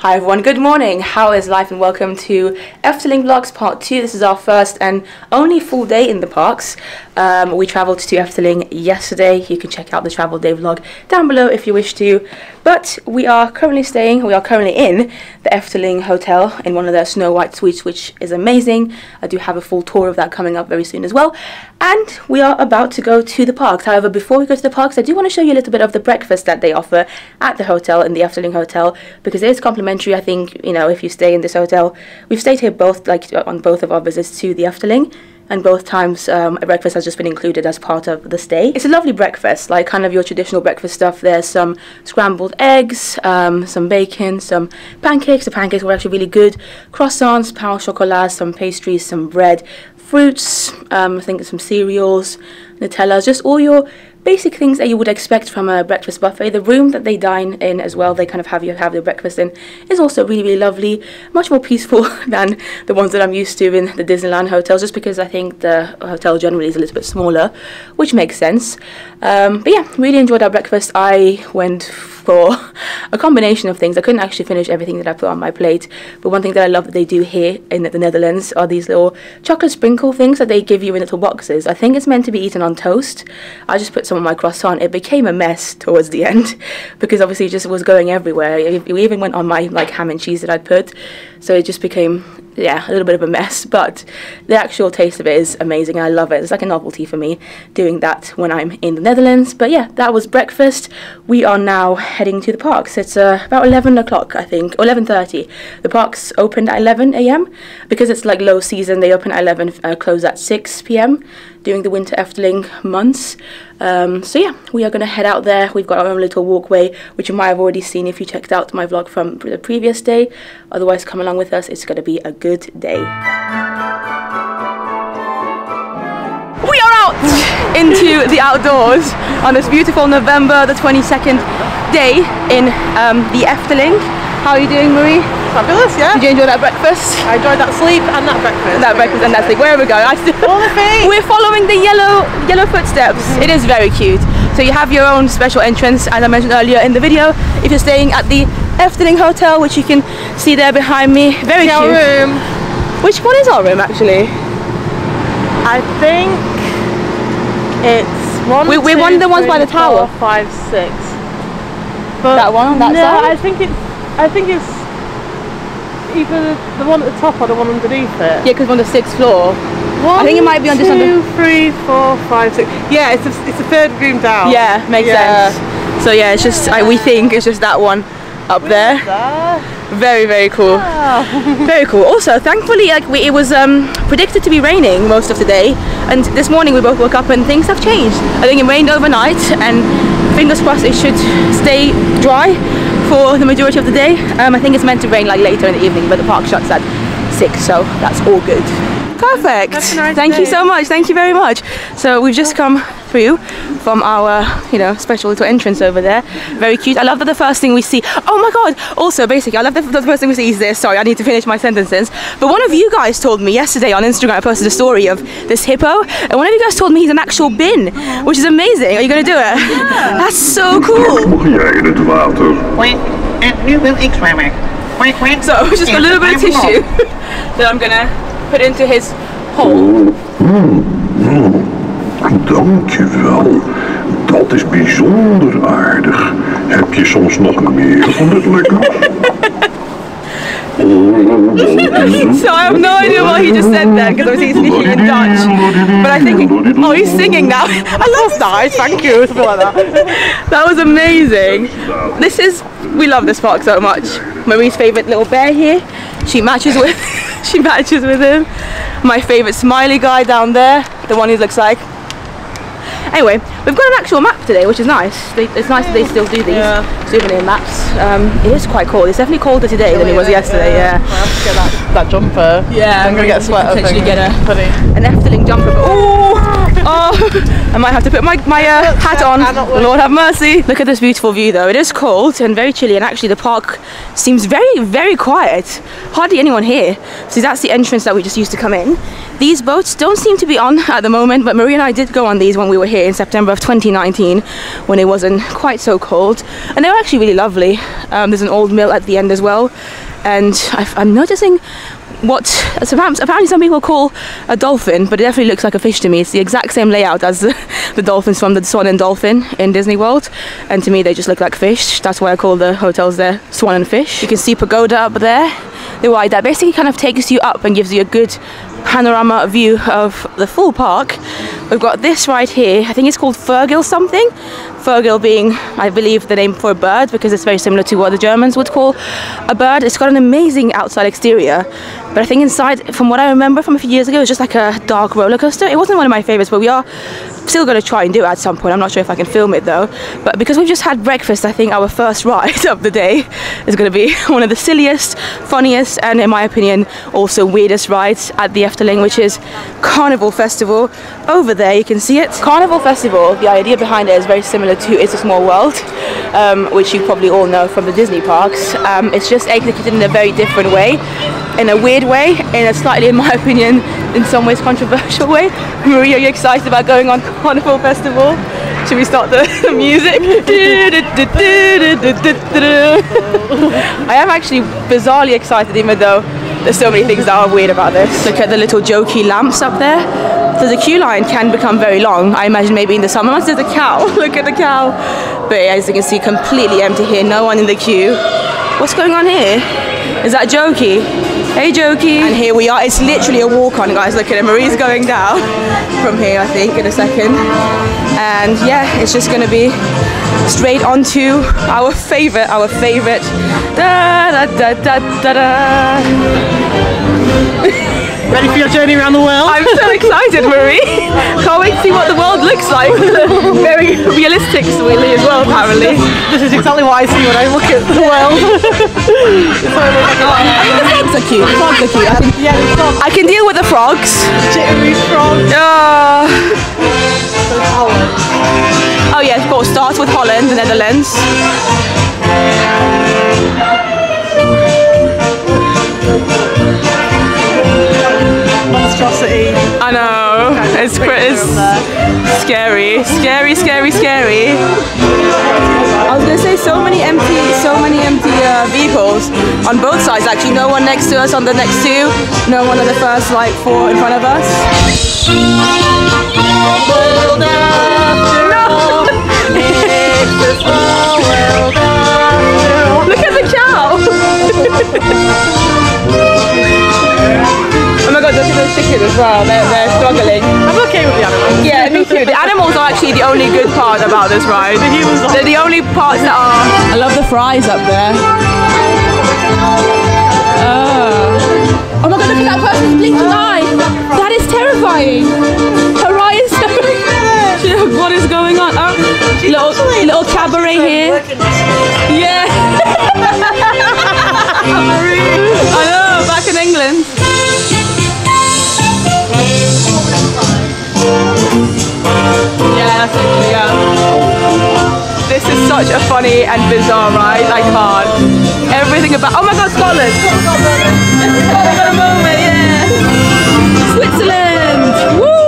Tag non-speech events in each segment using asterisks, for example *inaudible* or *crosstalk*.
Hi everyone, good morning. How is life and welcome to Efteling Vlogs Part 2. This is our first and only full day in the parks. Um, we travelled to Efteling yesterday. You can check out the travel day vlog down below if you wish to. But we are currently staying, we are currently in the Efteling Hotel in one of their Snow White suites, which is amazing. I do have a full tour of that coming up very soon as well. And we are about to go to the parks. However, before we go to the parks, I do want to show you a little bit of the breakfast that they offer at the hotel, in the Efteling Hotel, because it is complimentary. I think, you know, if you stay in this hotel, we've stayed here both, like, on both of our visits to the Efteling and both times um, breakfast has just been included as part of the stay. It's a lovely breakfast, like kind of your traditional breakfast stuff. There's some scrambled eggs, um, some bacon, some pancakes. The pancakes were actually really good. Croissants, pain au chocolat, some pastries, some bread, fruits, um, I think some cereals, Nutella, just all your basic things that you would expect from a breakfast buffet. The room that they dine in as well, they kind of have you have their breakfast in, is also really, really lovely. Much more peaceful *laughs* than the ones that I'm used to in the Disneyland hotels, just because I think the hotel generally is a little bit smaller, which makes sense. Um, but yeah, really enjoyed our breakfast. I went for *laughs* a combination of things. I couldn't actually finish everything that I put on my plate, but one thing that I love that they do here in the Netherlands are these little chocolate sprinkle things that they give you in little boxes. I think it's meant to be eaten on toast. I just put some on my croissant. It became a mess *laughs* towards the end *laughs* because obviously it just was going everywhere. It even went on my like ham and cheese that I'd put, so it just became yeah, a little bit of a mess, but the actual taste of it is amazing. I love it. It's like a novelty for me doing that when I'm in the Netherlands. But yeah, that was breakfast. We are now heading to the parks. It's uh, about 11 o'clock, I think, or 11.30. The parks opened at 11 a.m. Because it's like low season, they open at 11, uh, close at 6 p.m during the winter Efteling months. Um, so yeah, we are going to head out there. We've got our own little walkway, which you might have already seen if you checked out my vlog from the previous day. Otherwise, come along with us. It's going to be a good day. We are out into the outdoors on this beautiful November the 22nd day in um, the Efteling. How are you doing, Marie? Fabulous, yeah. Did you enjoy that breakfast? I enjoyed that sleep and that breakfast. And that breakfast and that sleep. Where are we still, All the feet. *laughs* We're following the yellow yellow footsteps. Mm -hmm. It is very cute. So you have your own special entrance, as I mentioned earlier in the video. If you're staying at the Efteling Hotel, which you can see there behind me, very it's cute. Room. Which one is our room actually? I think it's one. We, we're one of the ones by the tower. Four, five, six. But that one on that no, side. I think it's. I think it's either the one at the top or the one underneath it? Yeah, because we're on the sixth floor. One, I think it might be on two, just under. three, four, five, six. Yeah, it's a, it's a third room down. Yeah, makes yeah. sense. So yeah, it's just I, we think it's just that one up there. Very very cool. Yeah. very cool. Also, thankfully, like we, it was um, predicted to be raining most of the day, and this morning we both woke up and things have changed. I think it rained overnight, and fingers crossed it should stay dry for the majority of the day. Um, I think it's meant to rain like later in the evening, but the park shuts at six, so that's all good. Perfect. Nice Thank day. you so much. Thank you very much. So we've just come through from our, you know, special little entrance over there. Very cute. I love that the first thing we see. Oh my god! Also, basically, I love that the first thing we see is this. Sorry, I need to finish my sentences. But one of you guys told me yesterday on Instagram. I posted a story of this hippo, and one of you guys told me he's an actual bin, which is amazing. Are you gonna do it? Yeah. That's so cool. *laughs* So *laughs* just a little bit of tissue *laughs* that I'm gonna put into his hole. Dankjewel. Dat is bijzonder aardig. Heb je soms nog meer van het lekker? so I have no idea what he just said there because obviously he's speaking in Dutch. But I think, oh, he's singing now. I love that. Thank you. Something like that. that was amazing. This is, we love this park so much. Marie's favourite little bear here. She matches with, she matches with him. My favourite smiley guy down there, the one who looks like Anyway, we've got an actual map today, which is nice. They, it's nice that they still do these yeah. souvenir maps. Um, it is quite cold. It's definitely colder today than it was yesterday. Yeah. yeah. I have to get that, that jumper. Yeah. I'm gonna get a sweater. Potentially thing. get a an Efteling jumper. Oh, *laughs* Oh, I might have to put my, my uh, hat on. Lord have mercy. Look at this beautiful view though. It is cold and very chilly and actually the park seems very, very quiet. Hardly anyone here. See, that's the entrance that we just used to come in. These boats don't seem to be on *laughs* at the moment, but Marie and I did go on these when we were here in September of 2019 when it wasn't quite so cold. And they were actually really lovely. Um, there's an old mill at the end as well. And i I'm noticing what apparently some people call a dolphin, but it definitely looks like a fish to me. It's the exact same layout as *laughs* the, dolphins from the Swan and Dolphin in Disney World, and to me they just look like fish. That's why I call the hotels there Swan and Fish. You can see pagoda up there, the that basically kind of takes you up and gives you a good panorama view of the full park. We've got this right here. I think it's called Fergil something. Fergil being, I believe, the name for a bird because it's very similar to what the Germans would call a bird. It's got an amazing outside exterior, but I think inside, from what I remember from a few years ago, it was just like a dark roller coaster. It wasn't one of my favorites, but we are still going to try and do it at some point. I'm not sure if I can film it though. But because we've just had breakfast, I think our first ride *laughs* of the day is going to be *laughs* one of the silliest, funniest, and in my opinion, also weirdest rides at the Efteling, which is Carnival Festival. Over there, you can see it. Carnival Festival, the idea behind it is very similar to It's a Small World, um, which you probably all know from the Disney parks. Um, it's just executed in a very different way in a weird way, in a slightly, in my *laughs* opinion, in some ways controversial way. Maria, are you excited about going on Carnival Festival? Should we start the, *laughs* music? I am actually bizarrely excited even though there's so many things that are weird about this. Look at the little jokey lamps up there. So the queue line can become very long. I imagine maybe in the summer months there's a cow. *laughs* Look at the cow. But as you can see, completely empty here. No one in the queue. What's going on here? Is that Jokie? Hey Jokie! And here we are, it's literally a walk on guys, look at it, Marie's going down from here I think in a second. And yeah, it's just gonna be straight onto our favorite, our favorite. Da da da da da da. *laughs* Ready for your journey around the world? I'm so excited, Marie. Can't wait to see what the world looks like. *laughs* Very realistic, sweetly as well, apparently. This is exactly what I see when I look at the world. I mean, the frogs are cute. The frogs are cute. I can, yeah, I can deal with the frogs. jittery frogs. Uh, oh yeah, of course. Starts with Holland, the Netherlands. Monstrosity. I know. It's, cra- it's scary, scary, scary, scary. I was gonna say so many empty, so many empty uh, vehicles on both sides. Actually, no one next to us on the next two, no one on the first like four in front of us. No. Look at the cow. *laughs* my god, look those chickens as well. They're, they're struggling. I'm okay with the animals. Yeah, me too. The animals are actually the only good part about this ride. The humans are- They're the only parts that are. I love the fries up there. Oh. Oh my god, look at that person's blinking eye. That is terrifying. Her eye is so. *laughs* what is going on? Oh, little, little cabaret here. Yeah. *laughs* I know, back in England. Yeah. This is such a funny and bizarre ride. I can't. Everything about. Oh my God, Scotland! Scotland! *laughs* Scotland yeah. Switzerland! Woo!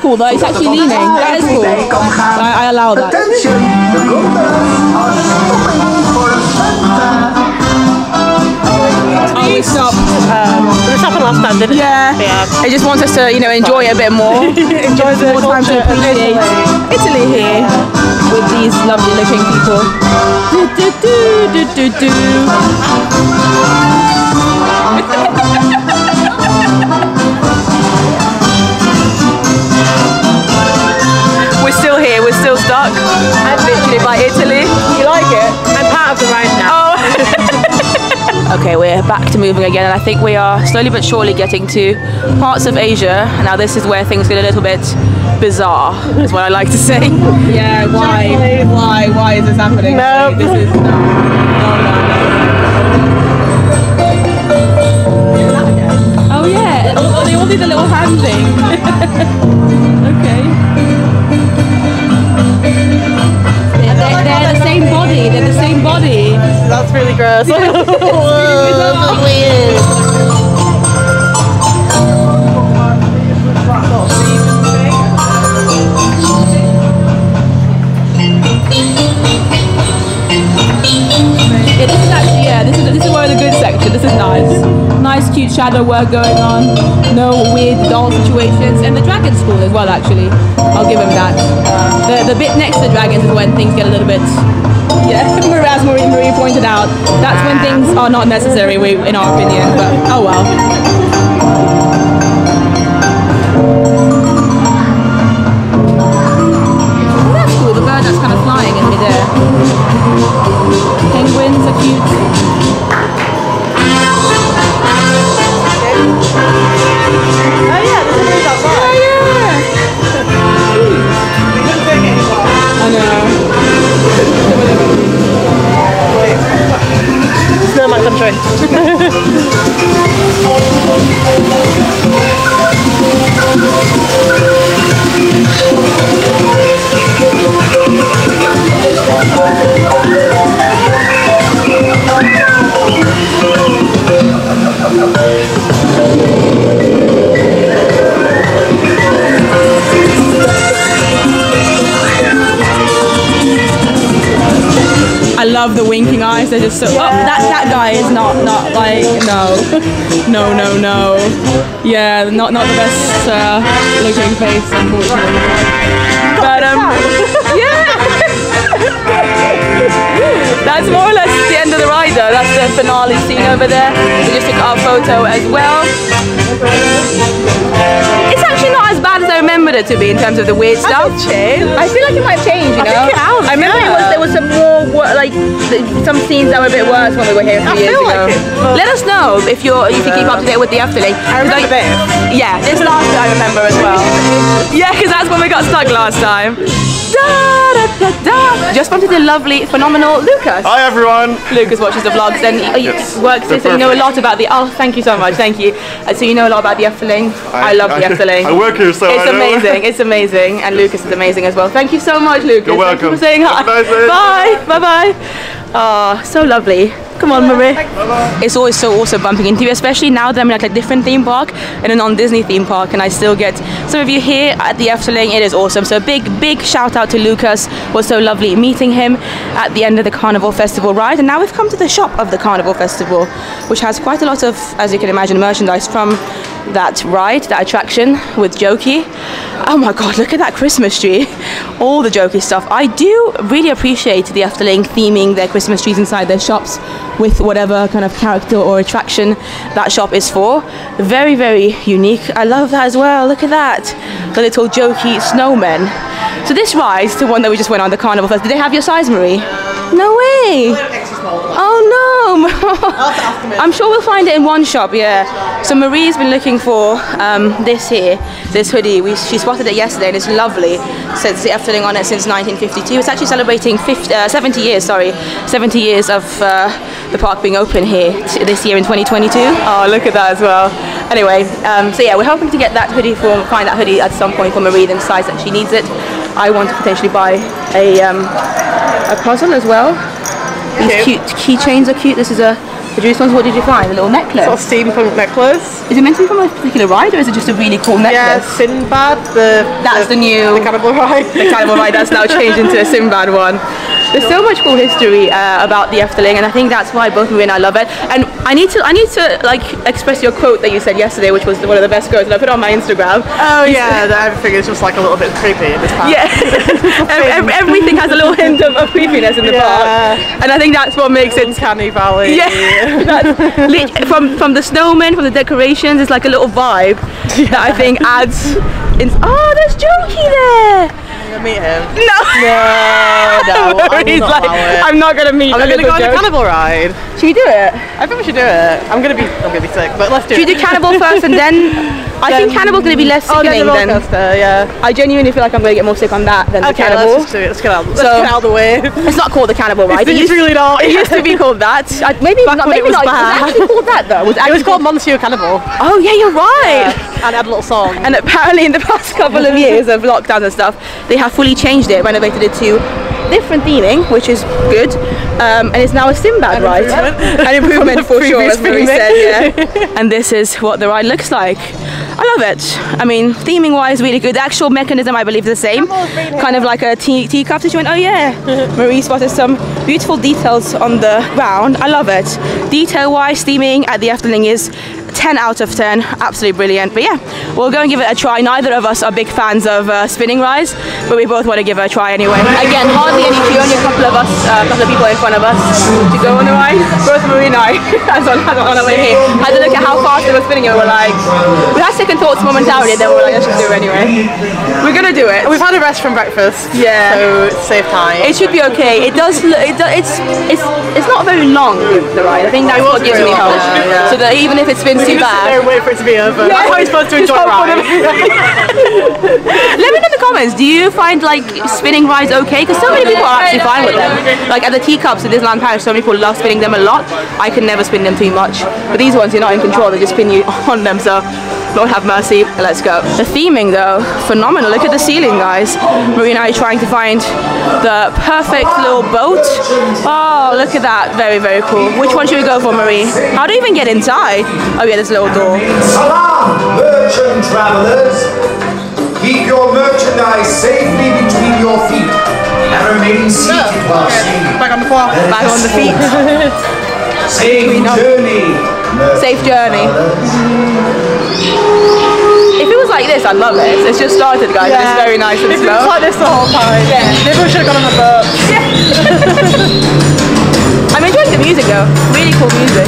Cool though. It's actually leaning. That is cool. I, I allow that. Attention, de grote aanstopping voor Oh, we stopped. Um, this happened last time, didn't it? Yeah. Yeah. It just wants us to, you know, enjoy it a bit more. *laughs* Enjoy the more time to culture of appreciate Italy. Italy here with these lovely looking people. Do, do, do, do, do, do. Back to moving again, and I think we are slowly but surely getting to parts of Asia. Now, this is where things get a little bit bizarre, is what I like to say. *laughs* Yeah, why? Why? Why is this happening? Nope. This is no, no, no, no. Oh yeah, oh, they all do the little hand thing. *laughs* okay. That's really gross. *laughs* Whoa, weird. *laughs* Yeah, this is actually yeah. This is this is where the good section. This is nice. Nice, cute shadow work going on. No weird doll situations, and the dragon school as well. Actually, I'll give him that. The the bit next to dragons is when things get a little bit. Yeah, as Marie, Marie pointed out, that's when things are not necessary, we, in our opinion. But oh well. Oh, that's cool. The bird that's kind of flying in midair. Penguins are cute. Oh yeah, there's a move outside. I know. It's not my country. I love the winking eyes. They're just so. Oh, that that guy is not not like no, no no no. Yeah, not not the best uh, looking face, unfortunately. But um, yeah. *laughs* That's more or less the end of the ride though. That's the finale scene over there. We just took our photo as well. It's actually not as bad remembered it to be in terms of the weird stuff. I feel like it might change, you I know. it has, I remember it was there was some more like some scenes that were a bit worse when we were here a few I years ago. like it, Let us know if you're if you keep up to date with the Efteling. I remember this. Yeah, this last I remember as well. *laughs* Yeah, because that's when we got stuck last time. Da, da, da. Just wanted the lovely, phenomenal Lucas. Hi everyone. Lucas watches the vlogs and he Yes, works they're it, so you know a lot about the. Oh, thank you so much, thank you. Uh, so you know a lot about the Efteling. I, love the Efteling. I work here, so It's I know. amazing. It's amazing, and Lucas is amazing as well. Thank you so much, Lucas. You're Thank you welcome. for saying hi. Nice day. Bye. Bye. Bye. Oh, so lovely. Come on, Marie. It's always so awesome bumping into you, especially now that I'm in like a different theme park, in a non-Disney theme park, and I still get some of you here at the Efteling. It is awesome. So big, big shout out to Lucas. Was so lovely meeting him at the end of the Carnival Festival ride, and now we've come to the shop of the Carnival Festival, which has quite a lot of, as you can imagine, merchandise from that ride, that attraction with Jokie. Oh my god, look at that Christmas tree. *laughs* All the Jokie stuff. I do really appreciate the Efteling theming their Christmas trees inside their shops with whatever kind of character or attraction that shop is for. Very, very unique. I love that as well. Look at that. The little Jokie snowmen. So this ride's the one that we just went on, the Carnival Fest. Did they have your size, Marie? No way. Oh no! *laughs* I'm sure we'll find it in one shop. Yeah. So Marie's been looking for um, this here, this hoodie. We, she spotted it yesterday, and it's lovely. Says the Efteling on it since 1952. It's actually celebrating 50, uh, 70 years. Sorry, 70 years of uh, the park being open here this year in 2022. Oh, look at that as well. Anyway, um, so yeah, we're hoping to get that hoodie for find that hoodie at some point for Marie in the size that she needs it. I want to potentially buy a um, a puzzle as well. These cute keychains are cute. This is a the juice ones. What did you find? A little necklace. Sort of steampunk necklace. Is it meant to be from a particular ride, or is it just a really cool Yeah, necklace? Sinbad, the That's the new- the cannibal ride. the Cannibal Ride that's now changed into a *laughs* Sinbad one. There's so much cool history uh, about the Efteling, and I think that's why both Marie and I love it. And I need to, I need to like express your quote that you said yesterday, which was one of the best quotes, and I put it on my Instagram. Oh yeah, that everything is just like a little bit creepy in this park. Yeah, *laughs* Ev- ev- everything has a little hint of, of creepiness in the Yeah. park, and I think that's what makes it. Uncanny Valley. Yeah, *laughs* that's from from the snowmen, from the decorations, it's like a little vibe *laughs* that I think adds. In- oh, there's Jokie there. Meet him. No. No, *laughs* no. He's like. I'm not gonna meet him. I'm gonna go on a cannibal ride. Should we do it? I think we should do it. I'm gonna be, I'm gonna be sick, but let's do Should we it. do cannibal first and then? *laughs* I think cannibal's gonna be less Oh, sickening the then. roller coaster, yeah. I genuinely feel like I'm gonna get more sick on that than the Okay, cannibal. let's just do it. Let's get out. Let's So- get out of the way. It's not called the cannibal ride. It's, It really not. it used to be called that. *laughs* I, maybe Back not. Maybe it was not. bad. Was actually called that though? Was It was *laughs* called Monsieur Cannibal, Oh yeah, you're right. and it had a little song. And apparently, in the *laughs* past couple of years of lockdown and stuff, they have fully changed it, renovated it to different theming, which is good. Um, and it's now a Sinbad ride. An *laughs* improvement *laughs* for sure, as Marie said. Yeah. *laughs* and this is what the ride looks like. I love it. I mean, theming wise, really good. The actual mechanism, I believe, is the same. Kind of like a tea teacup situation. Oh yeah, Marie spotted some beautiful details on the ground. I love it. Detail wise, theming at the Efteling is 10 out of 10. Absolutely brilliant. But yeah, we'll go and give it a try. Neither of us are big fans of uh, spinning rides, but we both want to give it a try anyway. Again, hardly any queue, only a couple of us, uh, couple of people in front of us to go on the ride. Both Marie and I, *laughs* as on, on our way here, had to look at how fast they were spinning it. We were like, we had second thoughts momentarily, then we were like, let's just do it anyway. We're gonna do it. We've had a rest from breakfast, Yeah. so save time. It should be okay. It does. Look, it do, it's it's it's not very long. The ride. I think that's what gives me hope. yeah. So that even if it spins too Just sit there wait for it to be over. Yeah. That's how you're supposed to enjoy rides. *laughs* Let me know in the comments. Do you find like spinning rides okay? Because so many people are actually fine with them. Like at the teacups at Disneyland Paris, so many people love spinning them a lot. I can never spin them too much. But these ones, you're not in control. They just spin you *laughs* on them. So. Lord have mercy. Let's go. The theming though, phenomenal. Look at the ceiling, guys. Marie and I are trying to find the perfect little boat. Oh, look at that. Very, very cool. Which one should we go for, Marie? How do you even get inside? Oh yeah, there's little door. Salam, merchant travelers. Keep your merchandise safely between your feet and remain seated while singing. Back on the floor. Back on the feet. Safe journey. Safe journey. If it was like this, I'd love it. It's just started, guys. and It's very nice and It's slow. like this the whole time. Yeah. Maybe we should have gone on the boat. *laughs* I'm enjoying the music though. Really cool music.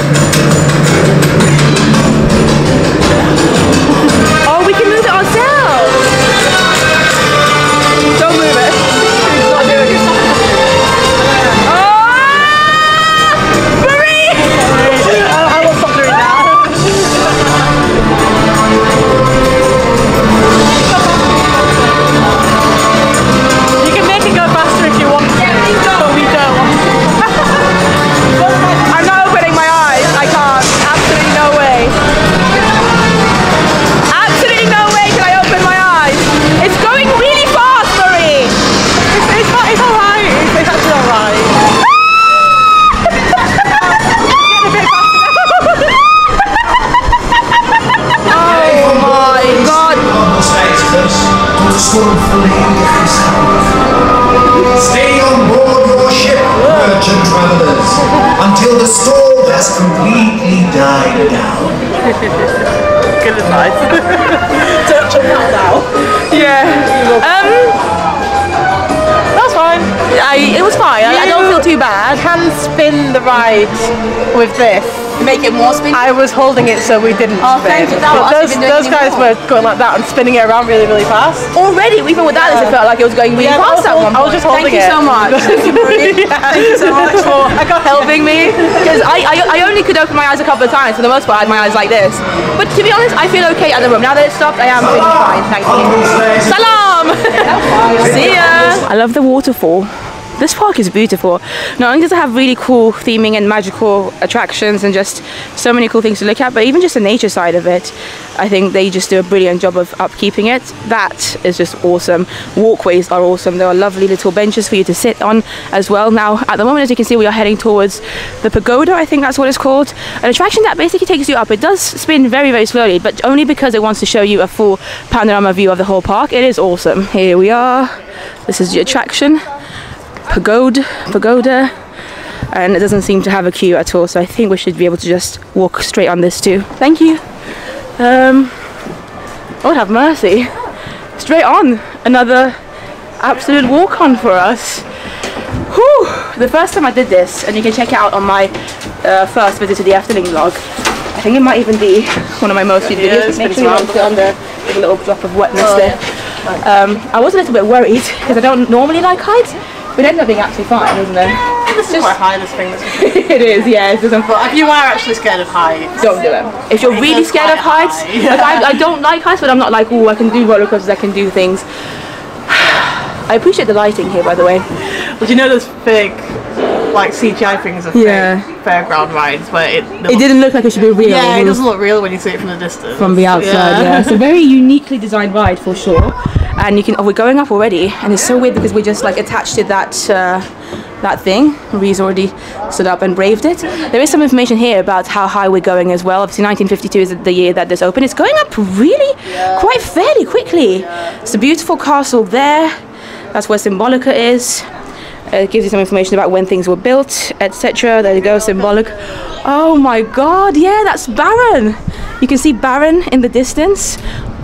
Completely died down. Good advice. *laughs* Yeah. Um, That's fine. I, it was fine. I, I don't feel too bad. Can spin the ride with this. Make it more spin. I was holding it so we didn't Oh, spin. thank you. That But those, I've been doing those guys more. were going like that and spinning it around really, really fast. Already, even without this, it felt like it was going really Yeah, I fast at hold- one I was just holding Thank you it. so much. Thank you, Marie. Thank you so much *laughs* for helping me. *laughs* Because I, I, I only could open my eyes a couple of times. For the most part, I had my eyes like this. But to be honest, I feel okay at the moment. Now that it's stopped, I am feeling fine. Thank you. Salam! *laughs* See ya! I love the waterfall. This park is beautiful. Not only does it have really cool theming and magical attractions and just so many cool things to look at, but even just the nature side of it, I think they just do a brilliant job of upkeeping it. That is just awesome. Walkways are awesome. There are lovely little benches for you to sit on as well. Now, at the moment, as you can see, we are heading towards the pagoda. I think that's what it's called. An attraction that basically takes you up. It does spin very, very slowly, but only because it wants to show you a full panorama view of the whole park. It is awesome. Here we are. This is the attraction pagoda pagoda and it doesn't seem to have a queue at all so I think we should be able to just walk straight on this too. Thank you. Um Lord have mercy. Straight on. Another absolute walk on for us. Whew. the first time I did this and you can check it out on my uh, first visit to the Efteling vlog. I think it might even be one of my most viewed Yeah, videos. It's Make pretty sure you well. put on there with a little drop of wetness Oh, there. Um, I was a little bit worried because I don't normally like heights, it ended up being actually fine, isn't it? This is quite high, this thing. This *laughs* it is, yeah. It doesn't But if you are actually scared of heights, don't do it. If you're really scared of heights, high. like I, I don't like heights, but I'm not like, oh, I can do roller coasters, I can do things. *sighs* I appreciate the lighting here, by the way. would you know those big, like CGI things of Yeah. fairground rides but it, It didn't look like it should be real. yeah, it doesn't look real when you see it from the distance. from the outside. Yeah. it's a very uniquely designed ride for sure. And you can, oh, we're going up already, and it's so weird because we're just like attached to that uh, that thing. Marie's already stood up and braved it. There is some information here about how high we're going as well. Obviously, 1952 is the year that this opened. It's going up really quite fairly quickly. It's a beautiful castle there. That's where Symbolica is. Uh, it gives you some information about when things were built, etc. There you go, Symbolica. Oh my god, yeah, that's Baron. You can see Baron in the distance.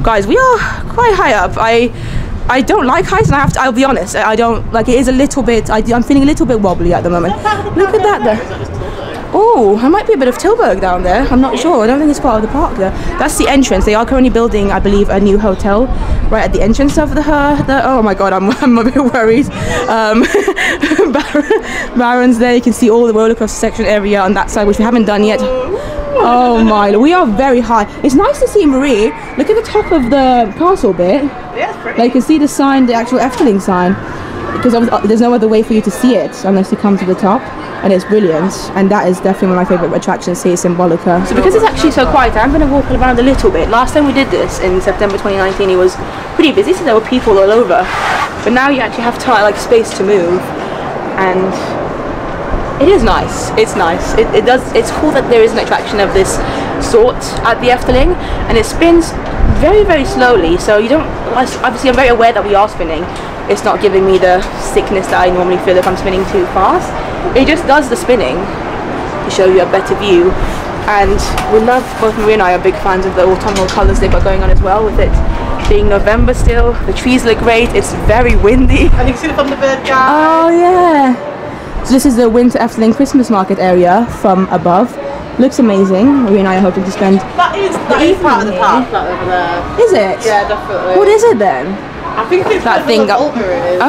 Guys, we are quite high up. I I don't like heights, and I have to. I'll be honest. I don't like. It is a little bit. I, I'm feeling a little bit wobbly at the moment. Look at that there. Oh, there might be a bit of Tilburg down there. I'm not sure. I don't think it's part of the park there. That's the entrance. They are currently building, I believe, a new hotel right at the entrance of the. Uh, the oh my god, I'm, *laughs* I'm a bit worried. Um, *laughs* Baron, Baron's there. You can see all the roller coaster section area on that side, which we haven't done yet. Oh my, we are very high. It's nice to see Marie. Look at the top of the castle bit. Yeah, pretty. Like you can see the sign, the actual Efteling sign, because there's no other way for you to see it unless you come to the top, and it's brilliant. And that is definitely one of my favourite attractions here, Symbolica. So because it's actually so quiet, I'm going to walk around a little bit. Last time we did this in September 2019, it was pretty busy, so there were people all over. But now you actually have time, like space to move, and it is nice. It's nice. It, it does. It's cool that there is an attraction of this sort at the Efteling, and it spins very, very slowly. So you don't. Obviously, I'm very aware that we are spinning. It's not giving me the sickness that I normally feel if I'm spinning too fast. It just does the spinning to show you a better view. And we love both Maria and I are big fans of the autumnal colours they've got going on as well. With it being November still, the trees look great. It's very windy. And you can see it from the Thunderbird guy. Oh yeah. So this is the Winter Efteling Christmas market area from above. Looks amazing. We and I are hoping to spend. that is that is part of the park, that over there. Is it? Yeah, definitely. What is it then? I think it's That thing up-.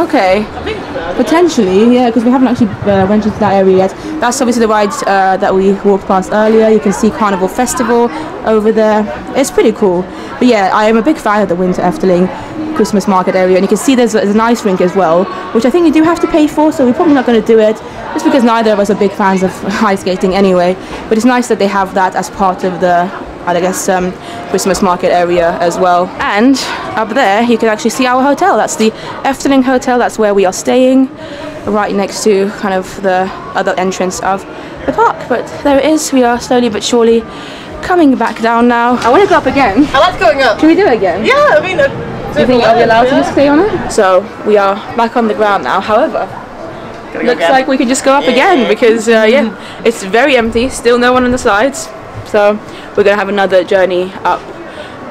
Okay. I think so. Potentially, yeah, because we haven't actually uh, went into that area yet. That's obviously the ride uh, that we walked past earlier. You can see Carnival Festival over there. It's pretty cool. But yeah, I am a big fan of the Winter Efteling Christmas market area, and you can see there's, there's an ice rink as well, which I think you do have to pay for. So we're probably not going to do it, just because neither of us are big fans of *laughs* ice skating anyway. But it's nice that they have that as part of the I guess um, Christmas market area as well. And up there you can actually see our hotel. That's the Efteling Hotel. That's where we are staying, right next to kind of the other entrance of the park. But there it is. We are slowly but surely coming back down now. I want to go up again. I like going up. Can we do it again? Yeah, I mean, uh, Do you think I'll be allowed to just stay on it? So we are back on the ground now. However, Gotta looks again. like we can just go up again because uh, yeah, it's very empty. Still no one on the sides. So we're gonna have another journey up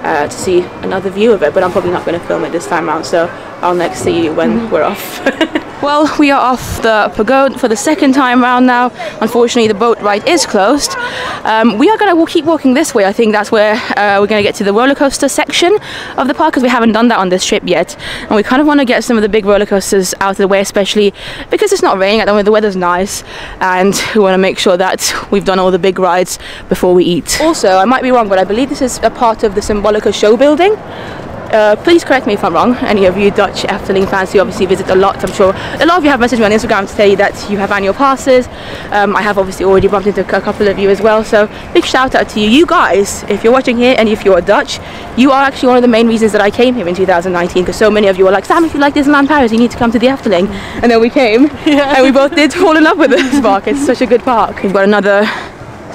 uh, to see another view of it. But I'm probably not gonna film it this time out. So I'll next see you when we're off. *laughs* well, we are off the pagoda for the second time round now. Unfortunately, the boat ride is closed. Um, we are gonna keep walking this way. I think that's where uh, we're gonna get to the roller coaster section of the park because we haven't done that on this trip yet. And we kind of want to get some of the big roller coasters out of the way, especially because it's not raining at the moment. The weather's nice, and we want to make sure that we've done all the big rides before we eat. Also, I might be wrong, but I believe this is a part of the Symbolica show building. Uh, please correct me if I'm wrong. Any of you Dutch Efteling fans who obviously visit a lot, I'm sure a lot of you have messaged me on Instagram to say that you have annual passes. Um, I have obviously already bumped into a couple of you as well. So big shout out to you. You guys, if you're watching here and if you're Dutch, you are actually one of the main reasons that I came here in 2019 because so many of you were like, Sam, if you like Disneyland Paris, you need to come to the Efteling. And then we came *laughs* and we both did fall in love with this park. It's such a good park. We've got another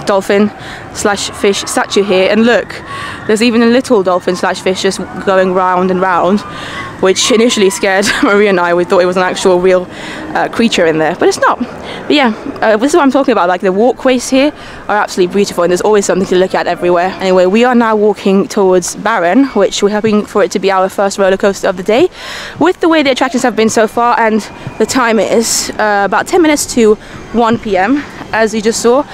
dolphin slash fish statue here and look there's even a little dolphin slash fish just going round and round which initially scared *laughs* Maria and I. We thought it was an actual real uh, creature in there but it's not. But yeah uh, this is what I'm talking about. Like the walkways here are absolutely beautiful and there's always something to look at everywhere. Anyway we are now walking towards Baron which we're hoping for it to be our first roller coaster of the day. With the way the attractions have been so far and the time is uh, about 10 minutes to 1 p.m as you just saw.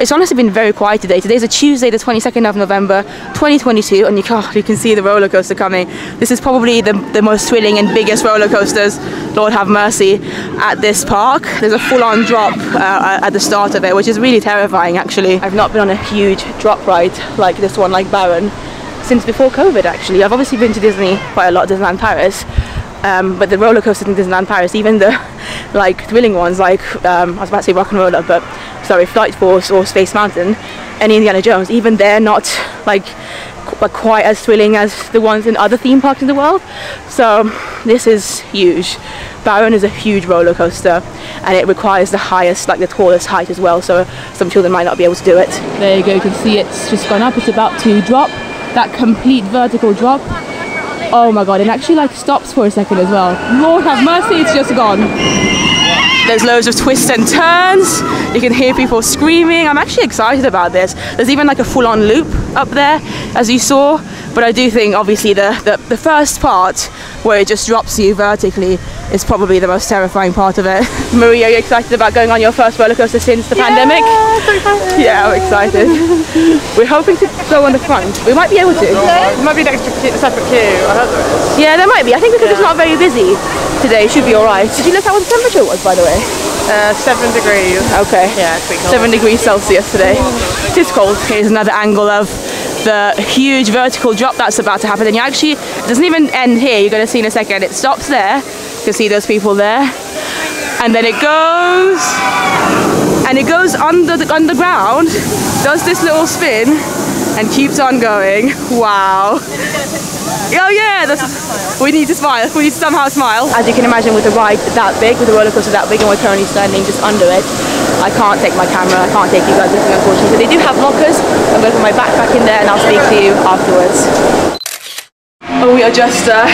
It's honestly been very quiet today. Today's a Tuesday, the 22nd of November, 2022, and you can, you can see the roller coaster coming. This is probably the, the most thrilling and biggest roller coasters, Lord have mercy, at this park. There's a full-on drop uh, at the start of it, which is really terrifying actually. I've not been on a huge drop ride like this one, like Baron, since before COVID actually. I've obviously been to Disney quite a lot, Disneyland Paris, um, but the roller coasters in Disneyland Paris, even the *laughs* like thrilling ones like um, I was about to say Rock and Roller, but sorry, Flight Force or Space Mountain, and Indiana Jones, even they're not like qu- quite as thrilling as the ones in other theme parks in the world. So this is huge. Baron is a huge roller coaster, and it requires the highest, like the tallest height as well. So some children might not be able to do it. There you go. You can see it's just gone up. It's about to drop. That complete vertical drop. Oh my god, it actually like stops for a second as well. Lord have mercy, it's just gone. There's loads of twists and turns. You can hear people screaming. I'm actually excited about this. There's even like a full-on loop up there, as you saw. But I do think, obviously, the, the, the first part where it just drops you vertically is probably the most terrifying part of it. *laughs* Maria, are you excited about going on your first roller coaster since the pandemic? Yeah, I'm excited. *laughs* We're hoping to go on the front. We might be able to. There might be an extra separate queue. I hope there is. Yeah, there might be. I think because it's not very busy today, it should be alright. Did you look at what the temperature was, by the way? Uh, seven degrees. Okay. Yeah. Seven degrees Celsius today. It is cold. Here's another angle of the huge vertical drop that's about to happen. And you actually, it doesn't even end here. You're going to see in a second. It stops there. You can see those people there. And then it goes, and it goes under the underground, does this little spin, and keeps on going. Wow. Oh yeah, that's, we need to smile. We need to somehow smile. As you can imagine with a ride that big, with a roller coaster that big and we're currently standing just under it, I can't take my camera, I can't take you guys with me unfortunately. But they do have lockers. I'm going to put my backpack in there and I'll speak to you afterwards. Oh, we are just uh,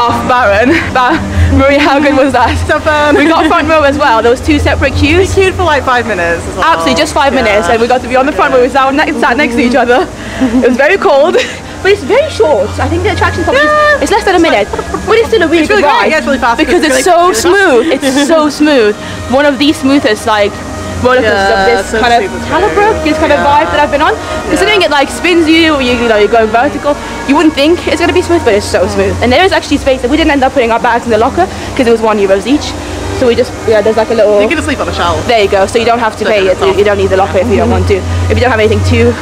off Baron. Ba- Maria, how good was that? So fun. We got front row as well. There was two separate queues. We queued for like five minutes. well. Absolutely, just five minutes, and we got to be on the front where we sat, ne- sat next to each other. It was very cold, *laughs* but it's very short. I think the attraction probably Yeah. it's less than a minute, but it's still a really It's really good ride Yeah, it's really fast because it's it's so really- smooth. It's *laughs* so smooth. One of the smoothest like roller coasters Yeah, of this so kind of caliber, this kind of vibe that I've been on. Considering it like spins you, or you, you know, you're going vertical, you wouldn't think it's gonna be smooth, but it's so smooth. And there is actually space that we didn't end up putting our bags in the locker because it was one euros each. So we just yeah, there's like a little. You can sleep on the shelf. There you go. So you don't have to So pay it. it's. You don't need the locker if you don't want to. If you don't have anything too,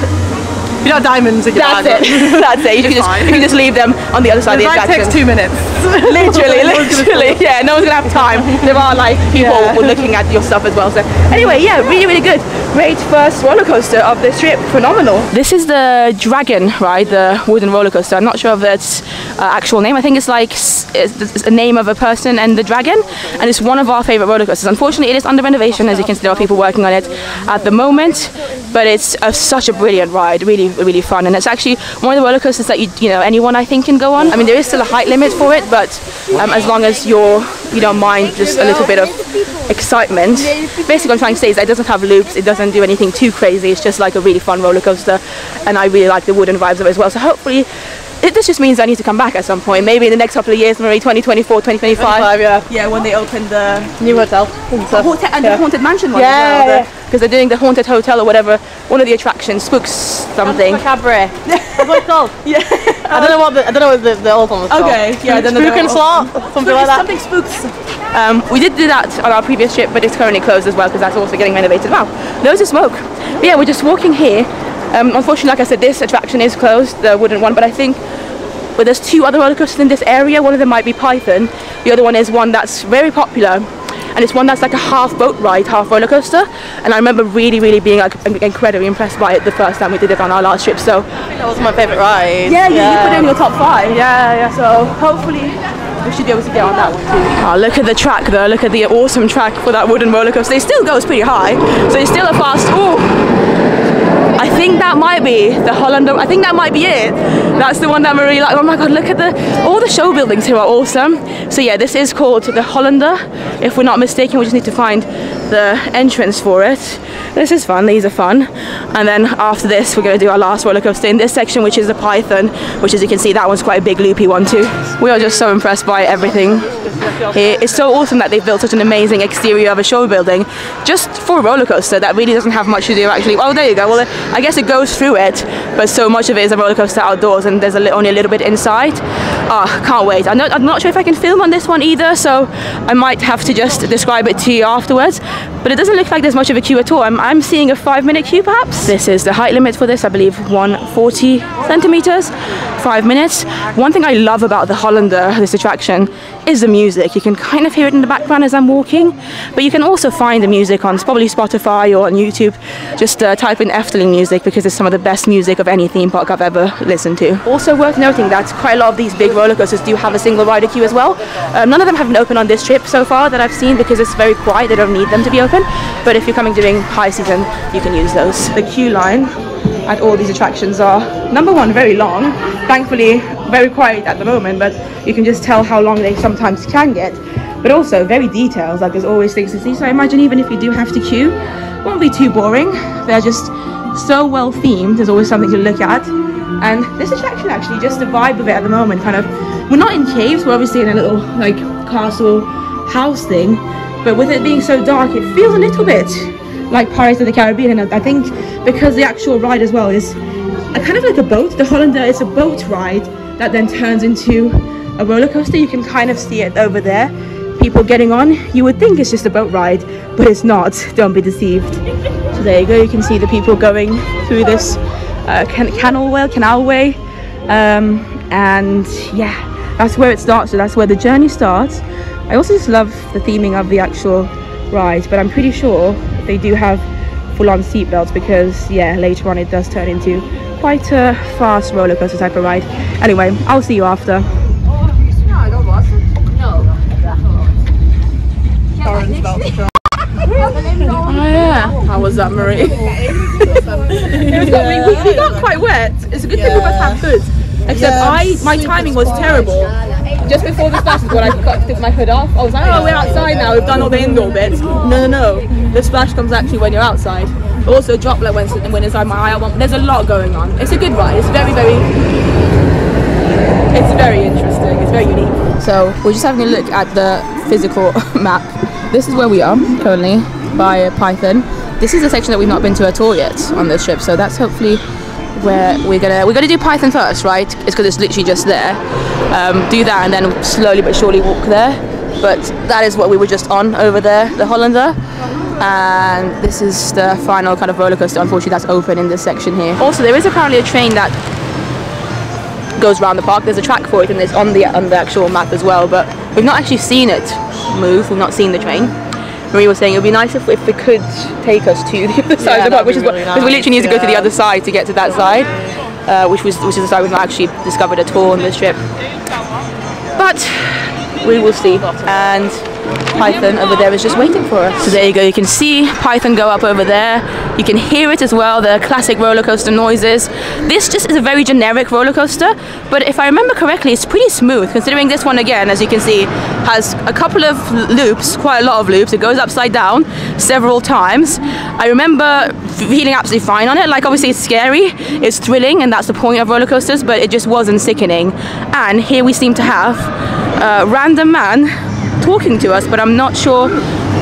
You don't have diamonds in your that's bag. it. *laughs* that's it. You can just you can just leave them on the other side The of the ride attraction. takes two minutes. *laughs* *laughs* literally, No one's gonna literally. Yeah, no one's gonna have time. There are like people Yeah. looking at your stuff as well. So anyway, yeah, really, really good. Great first roller coaster of this trip. Phenomenal. This is the Dragon ride, the wooden roller coaster. I'm not sure of its uh, actual name. I think it's like s- it's it's a name of a person and the dragon, and it's one of our favorite roller coasters. Unfortunately, it is under renovation, as you can see. There are people working on it at the moment, but it's a, such a brilliant ride. Really, really fun, and it's actually one of the roller coasters that you you know anyone I think can go on. I mean, there is still a height limit for it, but um, as long as you're you don't mind just a little bit of excitement. Basically, what I'm trying to say is that it doesn't have loops. It doesn't do anything too crazy. It's just like a really fun roller coaster, and I really like the wooden vibes of it as well. So hopefully. It, this just means I need to come back at some point, maybe in the next couple of years, maybe 2024, 2025. Five, yeah. Yeah, when they open the New hotel. haunted, and the haunted mansion one Yeah, well. yeah. Because they're doing the haunted hotel or whatever. One of the attractions, spooks something. Cabaret. What's it called? *laughs* Yeah. I don't know what the, I don't know what the, the old one was called. Okay, yeah, Spook the and Slot, something like that. Something spooks. Um, we did do that on our previous trip, but it's currently closed as well because that's also getting renovated. Wow, loads of smoke. But yeah, we're just walking here. Um, unfortunately, like I said, this attraction is closed, the wooden one, but I think well, there's two other roller coasters in this area. One of them might be Python. The other one is one that's very popular. And it's one that's like a half boat ride, half roller coaster. And I remember really, really being like incredibly impressed by it the first time we did it on our last trip. So That was my favourite ride. yeah, you, you put it in your top five. Yeah, yeah. So hopefully we should be able to get on that one too. Oh, look at the track though. Look at the awesome track for that wooden roller coaster. It still goes pretty high, so it's still a fast. I think that might be the Hollander. I think that might be it. That's the one that Marie like. Oh my god, look at the all the show buildings here are awesome. So yeah, this is called the Hollander. If we're not mistaken, we just need to find the entrance for it. This is fun. These are fun. And then after this, we're going to do our last roller coaster in this section, which is the Python, which as you can see, that one's quite a big loopy one too. We are just so impressed by everything here. It's so awesome that they've built such an amazing exterior of a show building just for a roller coaster that really doesn't have much to do actually. Oh, there you go. Well, I guess it goes through it, but so much of it is a roller coaster outdoors and there's a only a little bit inside. Oh, can't wait. I'm not, I'm not sure if I can film on this one either, so I might have to just describe it to you afterwards. But it doesn't look like there's much of a queue at all. I'm, I'm seeing a five minute queue perhaps. This is the height limit for this, I believe 140 centimeters, five minutes. One thing I love about the Hollander, this attraction, is the music. You can kind of hear it in the background as I'm walking, but you can also find the music on probably Spotify or on YouTube. Just uh, type in Efteling music because it's some of the best music of any theme park I've ever listened to. Also worth noting that quite a lot of these big roller coasters do have a single rider queue as well. Um, none of them have been open on this trip so far that I've seen because it's very quiet. They don't need them to be open. But if you're coming during high season, you can use those. The queue line at all these attractions are. Number one very long. Thankfully very quiet at the moment but you can just tell how long they sometimes can get. But also very detailed like there's always things to see. So i imagine even if you do have to queue won't be too boring. They're just so well themed there's always something to look at. And this attraction actually just the vibe of it at the moment kind of we're not in caves we're obviously in a little like castle house thing. But with it being so dark it feels a little bit like Pirates of the Caribbean and I think because the actual ride as well is a kind of like a boat. The Hollander is a boat ride that then turns into a roller coaster. You can kind of see it over there. People getting on. You would think it's just a boat ride but it's not. Don't be deceived. So there you go. You can see the people going through this uh, can- canal way canal way. Um, and yeah that's where it starts. So that's where the journey starts. I also just love the theming of the actual ride but I'm pretty sure they do have full-on seat belts because yeah later on it does turn into quite a fast roller coaster type of ride anyway I'll see you after Oh yeah. How was that, Marie? *laughs* it was got, we, we got quite wet. It's a good thing we both have hoods. Except I, my timing was terrible. Just before the splash is when I got, took my hood off. I was like, oh, we're outside now. We've done all the indoor bits. No, no, no. The splash comes actually when you're outside. Also, droplet when, when inside my eye. Want- There's a lot going on. It's a good ride. It's very, very. It's very interesting. It's very unique. So we're just having a look at the physical *laughs* map. This is where we are currently by Python. This is a section that we've not been to at all yet on this trip. So that's hopefully where we're gonna we're gonna do Python first, right? It's because it's literally just there. Um, do that and then slowly but surely walk there. But that is what we were just on over there, the Hollander. And this is the final kind of roller coaster. Unfortunately, that's open in this section here. Also, there is apparently a train that goes around the park. There's a track for it, and it's on the on the actual map as well. But we've not actually seen it move. We've not seen the train. Marie was saying it would be nice if, if it could take us to *laughs* the other side of the park, which is what really because we literally need to go to the other side to get to that side, uh, which was which is the side we've not actually discovered at all on this trip. But we will see. And Python over there is just waiting for us. So there you go. You can see Python go up over there. You can hear it as well. The classic roller coaster noises. This just is a very generic roller coaster, but if I remember correctly, it's pretty smooth. Considering this one again, as you can see, has a couple of loops, quite a lot of loops. It goes upside down several times. I remember feeling absolutely fine on it. Like obviously it's scary, it's thrilling, and that's the point of roller coasters. But it just wasn't sickening. And here we seem to have a random man talking to us, but I'm not sure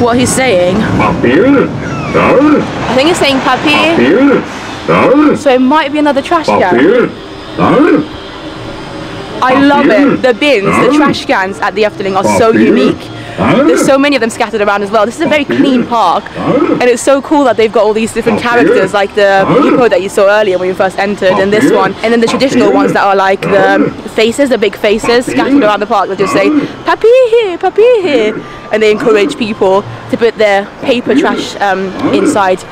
what he's saying. I think he's saying papier, Papier? So it might be another trash can. I love it. The bins, the trash cans at the Efteling are so unique. There's so many of them scattered around as well. This is a very clean park, and it's so cool that they've got all these different characters, like the hippo that you saw earlier when you first entered, and this one, and then the traditional ones that are like the faces, the big faces scattered around the park that just say "Papier here, papier here," and they encourage people to put their paper trash um, inside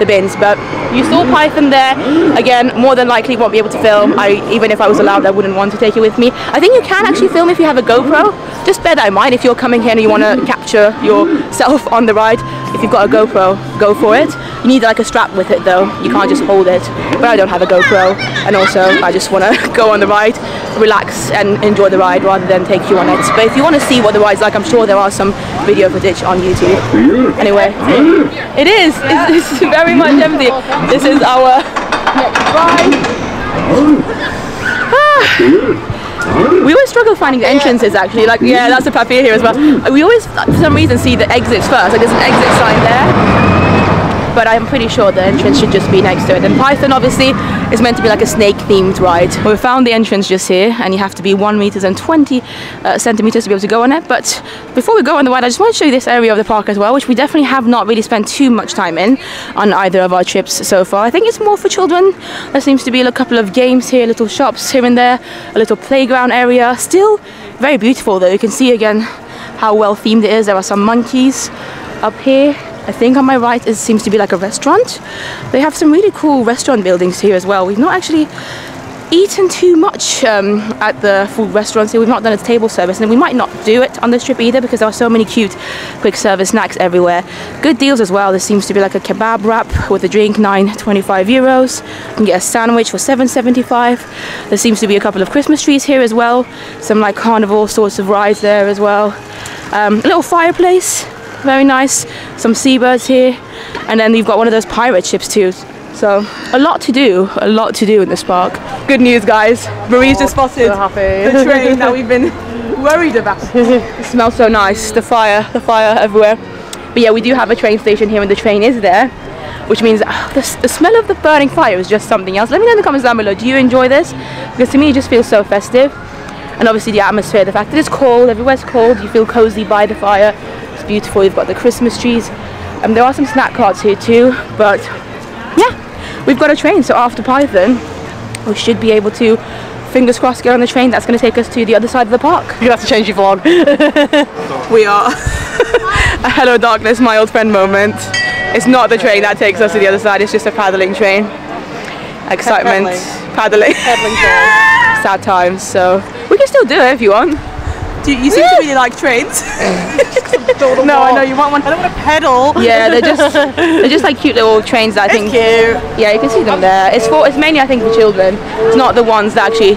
the bins. But you saw Python there. Again, more than likely won't be able to film. I even if I was allowed, I wouldn't want to take it with me. I think you can actually film if you have a GoPro. Just bear that in mind if you're coming here and you want to capture yourself on the ride. If you've got a GoPro, go for it. You need like a strap with it though. You can't just hold it. But I don't have a GoPro, and also I just want to *laughs* go on the ride, relax, and enjoy the ride rather than take you on it. But if you want to see what the ride's like, I'm sure there are some video footage on YouTube. Anyway, it is. It's, *laughs* it's very much empty. This is our next *sighs* ride. We always struggle finding the entrances actually. Like, yeah, that's a papier here as well. We always, for some reason, see the exits first. Like, there's an exit sign there. But I'm pretty sure the entrance should just be next to it. And Python, obviously, is meant to be like a snake-themed ride. We found the entrance just here, and you have to be one meters and 20 uh, centimeters to be able to go on it. But before we go on the ride, I just want to show you this area of the park as well, which we definitely have not really spent too much time in on either of our trips so far. I think it's more for children. There seems to be a couple of games here, little shops here and there, a little playground area. Still very beautiful though. You can see again how well themed it is. There are some monkeys up here. I think on my right it seems to be like a restaurant. They have some really cool restaurant buildings here as well. We've not actually eaten too much um, at the food restaurants here. We've not done a table service and we might not do it on this trip either because there are so many cute quick service snacks everywhere. Good deals as well. There seems to be like a kebab wrap with a drink, 9.25 euros. You can get a sandwich for 7.75. There seems to be a couple of Christmas trees here as well. Some like carnival sorts of rides there as well. Um, a little fireplace, very nice. Some seabirds here. And then you've got one of those pirate ships too. So a lot to do, a lot to do in this park. Good news, guys. Marie's just spotted so the *laughs* train that we've been worried about. it smells so nice. The fire, the fire everywhere. But yeah, we do have a train station here, and the train is there, which means ah, the, the smell of the burning fire is just something else. Let me know in the comments down below. Do you enjoy this? Because to me, it just feels so festive. And obviously the atmosphere, the fact that it's cold, everywhere's cold, you feel cozy by the fire. It's beautiful. You've got the Christmas trees. And there are some snack carts here too, but yeah, we've got a train. So after Python, we should be able to, fingers crossed, get on the train. That's going to take us to the other side of the park. You're gonna have to change your vlog. *laughs* *laughs* We are *laughs* a Hello Darkness, my old friend moment. It's not the train that takes us to the other side. It's just a paddling train. *laughs* Excitement, paddling. Train. *laughs* Sad times. So we can still do it if you want. Do you, you seem to really like trains? *laughs* no, I know you want one. I don't want to pedal. Yeah, they're just they're just like cute little trains that I think. Cute. Yeah, you can see them there. It's for it's mainly I think for children. It's not the ones that actually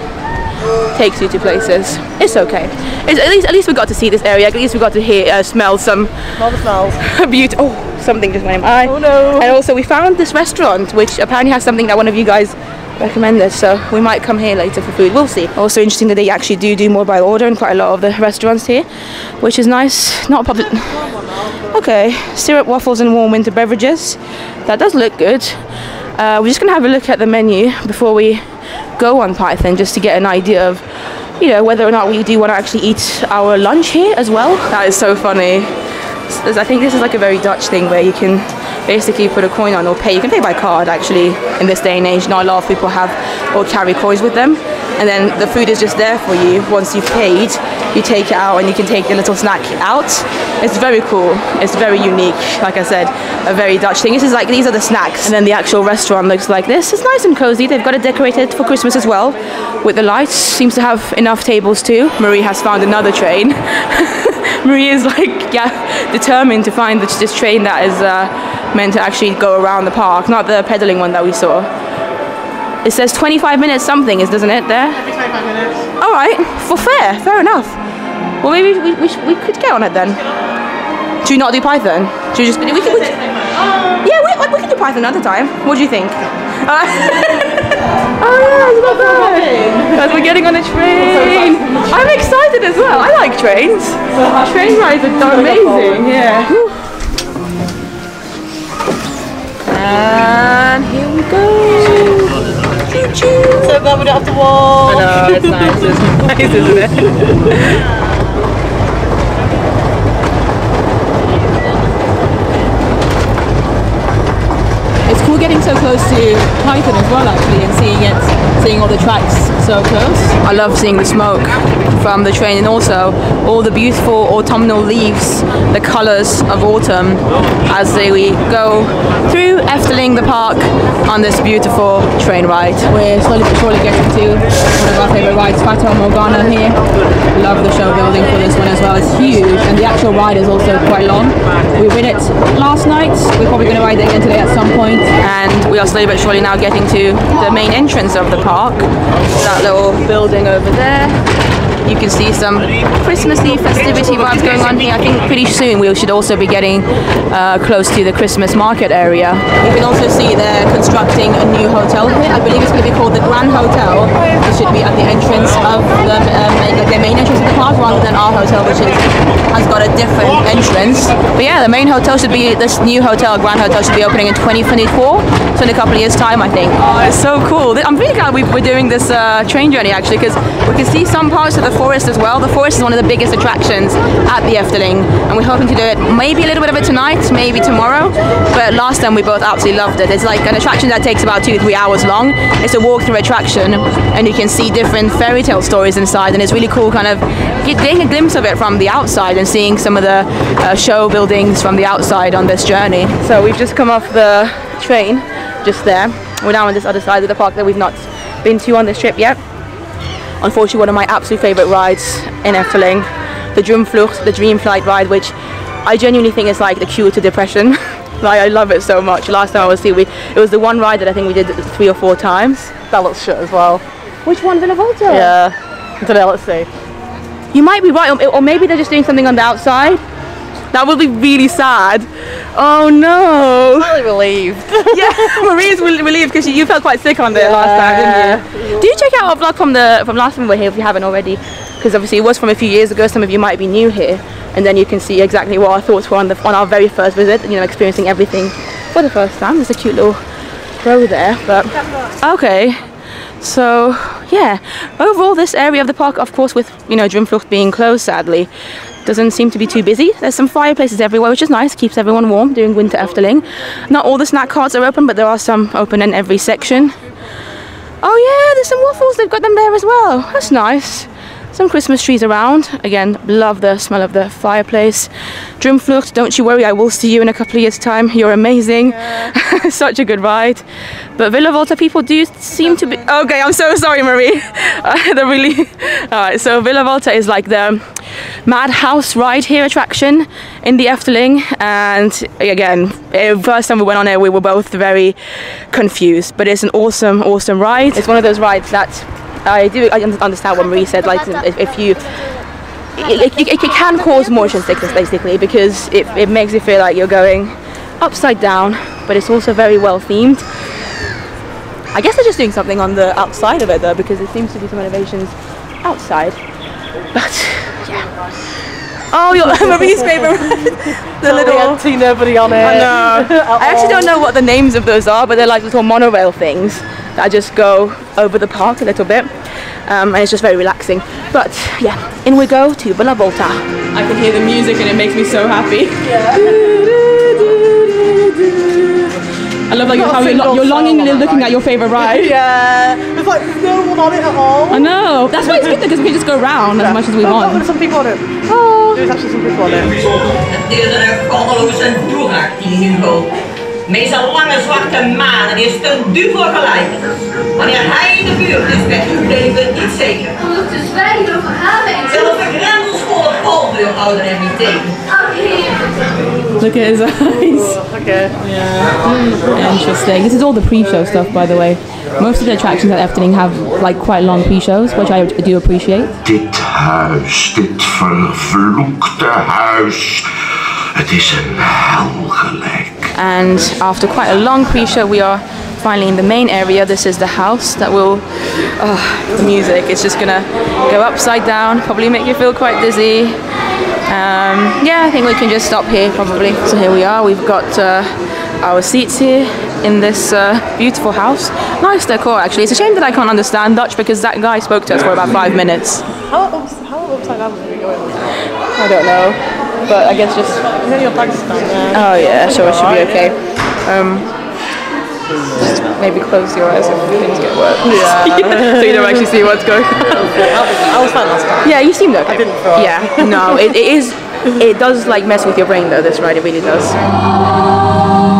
takes you to places. It's okay. It's, at least at least we got to see this area. At least we got to hear uh, smell some All the smells. *laughs* beauty. Oh, something just went in my eye. Oh no. And also we found this restaurant which apparently has something that one of you guys recommended so we might come here later for food we'll see also interesting that they actually do do mobile order in quite a lot of the restaurants here which is nice not public okay syrup waffles and warm winter beverages that does look good uh, we're just gonna have a look at the menu before we go on python just to get an idea of you know whether or not we do want to actually eat our lunch here as well that is so funny I think this is like a very Dutch thing where you can basically put a coin on or pay. You can pay by card actually in this day and age. Not a lot of people have or carry coins with them. And then the food is just there for you. Once you've paid, you take it out and you can take the little snack out. It's very cool. It's very unique. Like I said, a very Dutch thing. This is like these are the snacks, and then the actual restaurant looks like this. It's nice and cozy. They've got it decorated for Christmas as well, with the lights. Seems to have enough tables too. Marie has found another train. *laughs* Marie is like yeah determined to find this, train that is uh, meant to actually go around the park, not the pedaling one that we saw. It says 25 minutes something, is doesn't it? There. 25 minutes. All right, for fair, fair enough. Well, maybe we, we, we could get on it then. Do you not do Python? Do you just we could, we, yeah, we, we could do Python another time. What do you think? Uh, oh yeah, it's not bad. Guys, we're getting on a train. I'm excited as well. I like trains. Train rides are amazing. Yeah. And here we go. Choo choo. So glad we don't have to walk. No, it's nice. It's nice, isn't it? It's cool getting so close to Python as well, actually, and seeing it, seeing all the tracks so close. I love seeing the smoke from the train, and also all the beautiful autumnal leaves, the colours of autumn, as they we go through Efteling, the park, on this beautiful train ride. We're slowly but surely getting to one of our favourite rides, Fata Morgana here. Love the show building for this one as well. It's huge, and the actual ride is also quite long. We rid it last night. We're probably going to ride it again today at some point. And we are slowly but surely now getting to the main entrance of the park. That little building over there. You can see some Christmassy festivity vibes going on here. I think pretty soon we should also be getting uh, close to the Christmas market area. You can also see they're constructing a new hotel here. I believe it's going to be called the Grand Hotel. It should be at the entrance of the um, main, like the main entrance of the park rather than our hotel, which is, has got a different entrance. But yeah, the main hotel should be this new hotel, Grand Hotel, should be opening in 2024. So in a couple of years' time, I think. Oh, it's so cool. I'm really glad we- we're doing this uh, train journey actually because we can see some parts of the forest as well. The forest is one of the biggest attractions at the Efteling, and we're hoping to do it maybe a little bit of it tonight, maybe tomorrow. But last time we both absolutely loved it. It's like an attraction that takes about two, three hours long. It's a walk-through attraction, and you can see different fairy tale stories inside, and it's really cool, kind of get- getting a glimpse of it from the outside and seeing some of the uh, show buildings from the outside on this journey. So we've just come off the train, just there. We're now on this other side of the park that we've not been to on this trip yet. Unfortunately, one of my absolute favourite rides in Efteling, the Droomvlucht, the Dream Flight ride, which I genuinely think is like the cure to depression. *laughs* like I love it so much. Last time I was here, we it was the one ride that I think we did three or four times. That looks shut as well. Which one, Villa Volta? Yeah. I don't know, let's see. You might be right, or, or maybe they're just doing something on the outside. That would be really sad. Oh no. I'm Really relieved. *laughs* yeah, Marie's re- relieved because you, felt quite sick on there last time, didn't you? Do check out our vlog from the from last time we were here if you haven't already, because obviously it was from a few years ago. Some of you might be new here, and then you can see exactly what our thoughts were on the on our very first visit. You know, experiencing everything for the first time. There's a cute little row there, but okay. So yeah, overall this area of the park, of course, with you know Droomvlucht being closed, sadly, doesn't seem to be too busy. There's some fireplaces everywhere, which is nice, keeps everyone warm during winter Efteling. Not all the snack carts are open, but there are some open in every section. Oh yeah, there's some waffles. They've got them there as well. That's nice. Some Christmas trees around. Again, love the smell of the fireplace. Droomvlucht, don't you worry, I will see you in a couple of years' time. You're amazing. *laughs* Such a good ride. But Villa Volta people do seem to be. Okay, I'm so sorry, Marie. *laughs* Uh, they're really. Alright, so Villa Volta is like the madhouse ride here attraction in the Efteling. And again, eh, first time we went on it, we were both very confused. But it's an awesome, awesome ride. It's one of those rides that I do I understand what Marie said. Like if, you, it, it, it can cause motion sickness basically because it, it makes you feel like you're going upside down, but it's also very well themed. I guess they're just doing something on the outside of it though because there seems to be some innovations outside. But yeah. Oh, your *laughs* *laughs* Marie's favorite, *laughs* the little. See nobody on it. I know. I actually don't know what the names of those are, but they're like little monorail things that just go over the park a little bit. Um, and it's just very relaxing. But yeah, in we go to Villa Volta. I can hear the music and it makes me so happy. I love like Not a how you're, lo- you're longingly soul on that looking ride. at your favourite ride. Yeah. There's like no one on it at all. I know. That's why it's good because we can just go around as much as we Oh, want. there's some people on it. Oh. There's actually some people on it. Het is een en droevig, die Hugo. Met zijn lange zwarte manen is het een duvel gelijk. Wanneer hij in de buurt is, bent uw leven niet zeker. Om te zwijgen over haar Zelfs de grendelschool Paulbeul houden hem niet tegen. Look at his eyes. Okay. Yeah. Interesting. This is all the pre-show stuff, by the way. Most of the attractions at Efteling have like quite long pre-shows, which I do appreciate. Dit huis, dit vervloekte huis. Het is een hel gelijk. And after quite a long pre-show, we are finally in the main area. This is the house that will. Oh, the music. It's just gonna go upside down. Probably make you feel quite dizzy. Um, yeah, I think we can just stop here probably. So here we are. We've got uh, our seats here in this uh, beautiful house. Nice decor actually. It's a shame that I can't understand Dutch because that guy spoke to us for about five minutes. How, how upside down are we? I don't know, but I guess just. Is there your bags down there? Oh yeah, sure, it should be okay. Um, Maybe close your eyes if things get worse. *laughs* Yeah. *laughs* yeah. so you don't actually see what's going on. I was fine last time. Yeah, you seemed okay. I didn't Yeah. no, it, it is. It does like mess with your brain though. This ride, it really does. Oh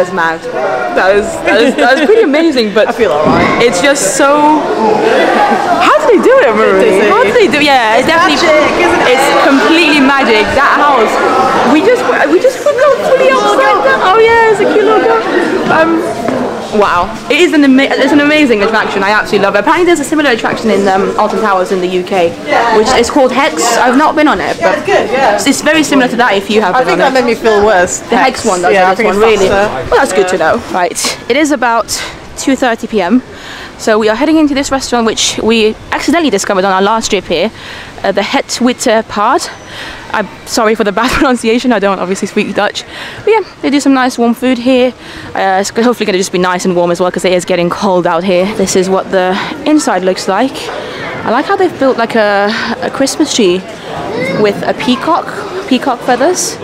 is mad. That is that is, that is pretty amazing. But I feel alright. it's just so. How do they do it, Marie? How do they do? Yeah, it's, definitely. magic, isn't it? It's completely magic. That house. We just we just forgot fully upside down. Oh yeah, it's a cute logo. Um. Wow, it is an ama- it's an amazing attraction. I absolutely love it. Apparently, there's a similar attraction in um, Alton Towers in the UK, which is called Hex. I've not been on it, but It's good, yeah. it's, it's very similar to that. If you have I think that it. made me feel worse. The Hex one does yeah, I this think one, it's really. Well, that's good to know. Right. It is about 2.30 p.m. So we are heading into this restaurant which we accidentally discovered on our last trip here, uh, the Het Witte Paard. I'm sorry for the *laughs* bad pronunciation, I don't obviously speak Dutch. But yeah, they do some nice warm food here. Uh, it's hopefully going to just be nice and warm as well because it is getting cold out here. This is what the inside looks like. I like how they've built like a, a Christmas tree with a peacock, peacock feathers.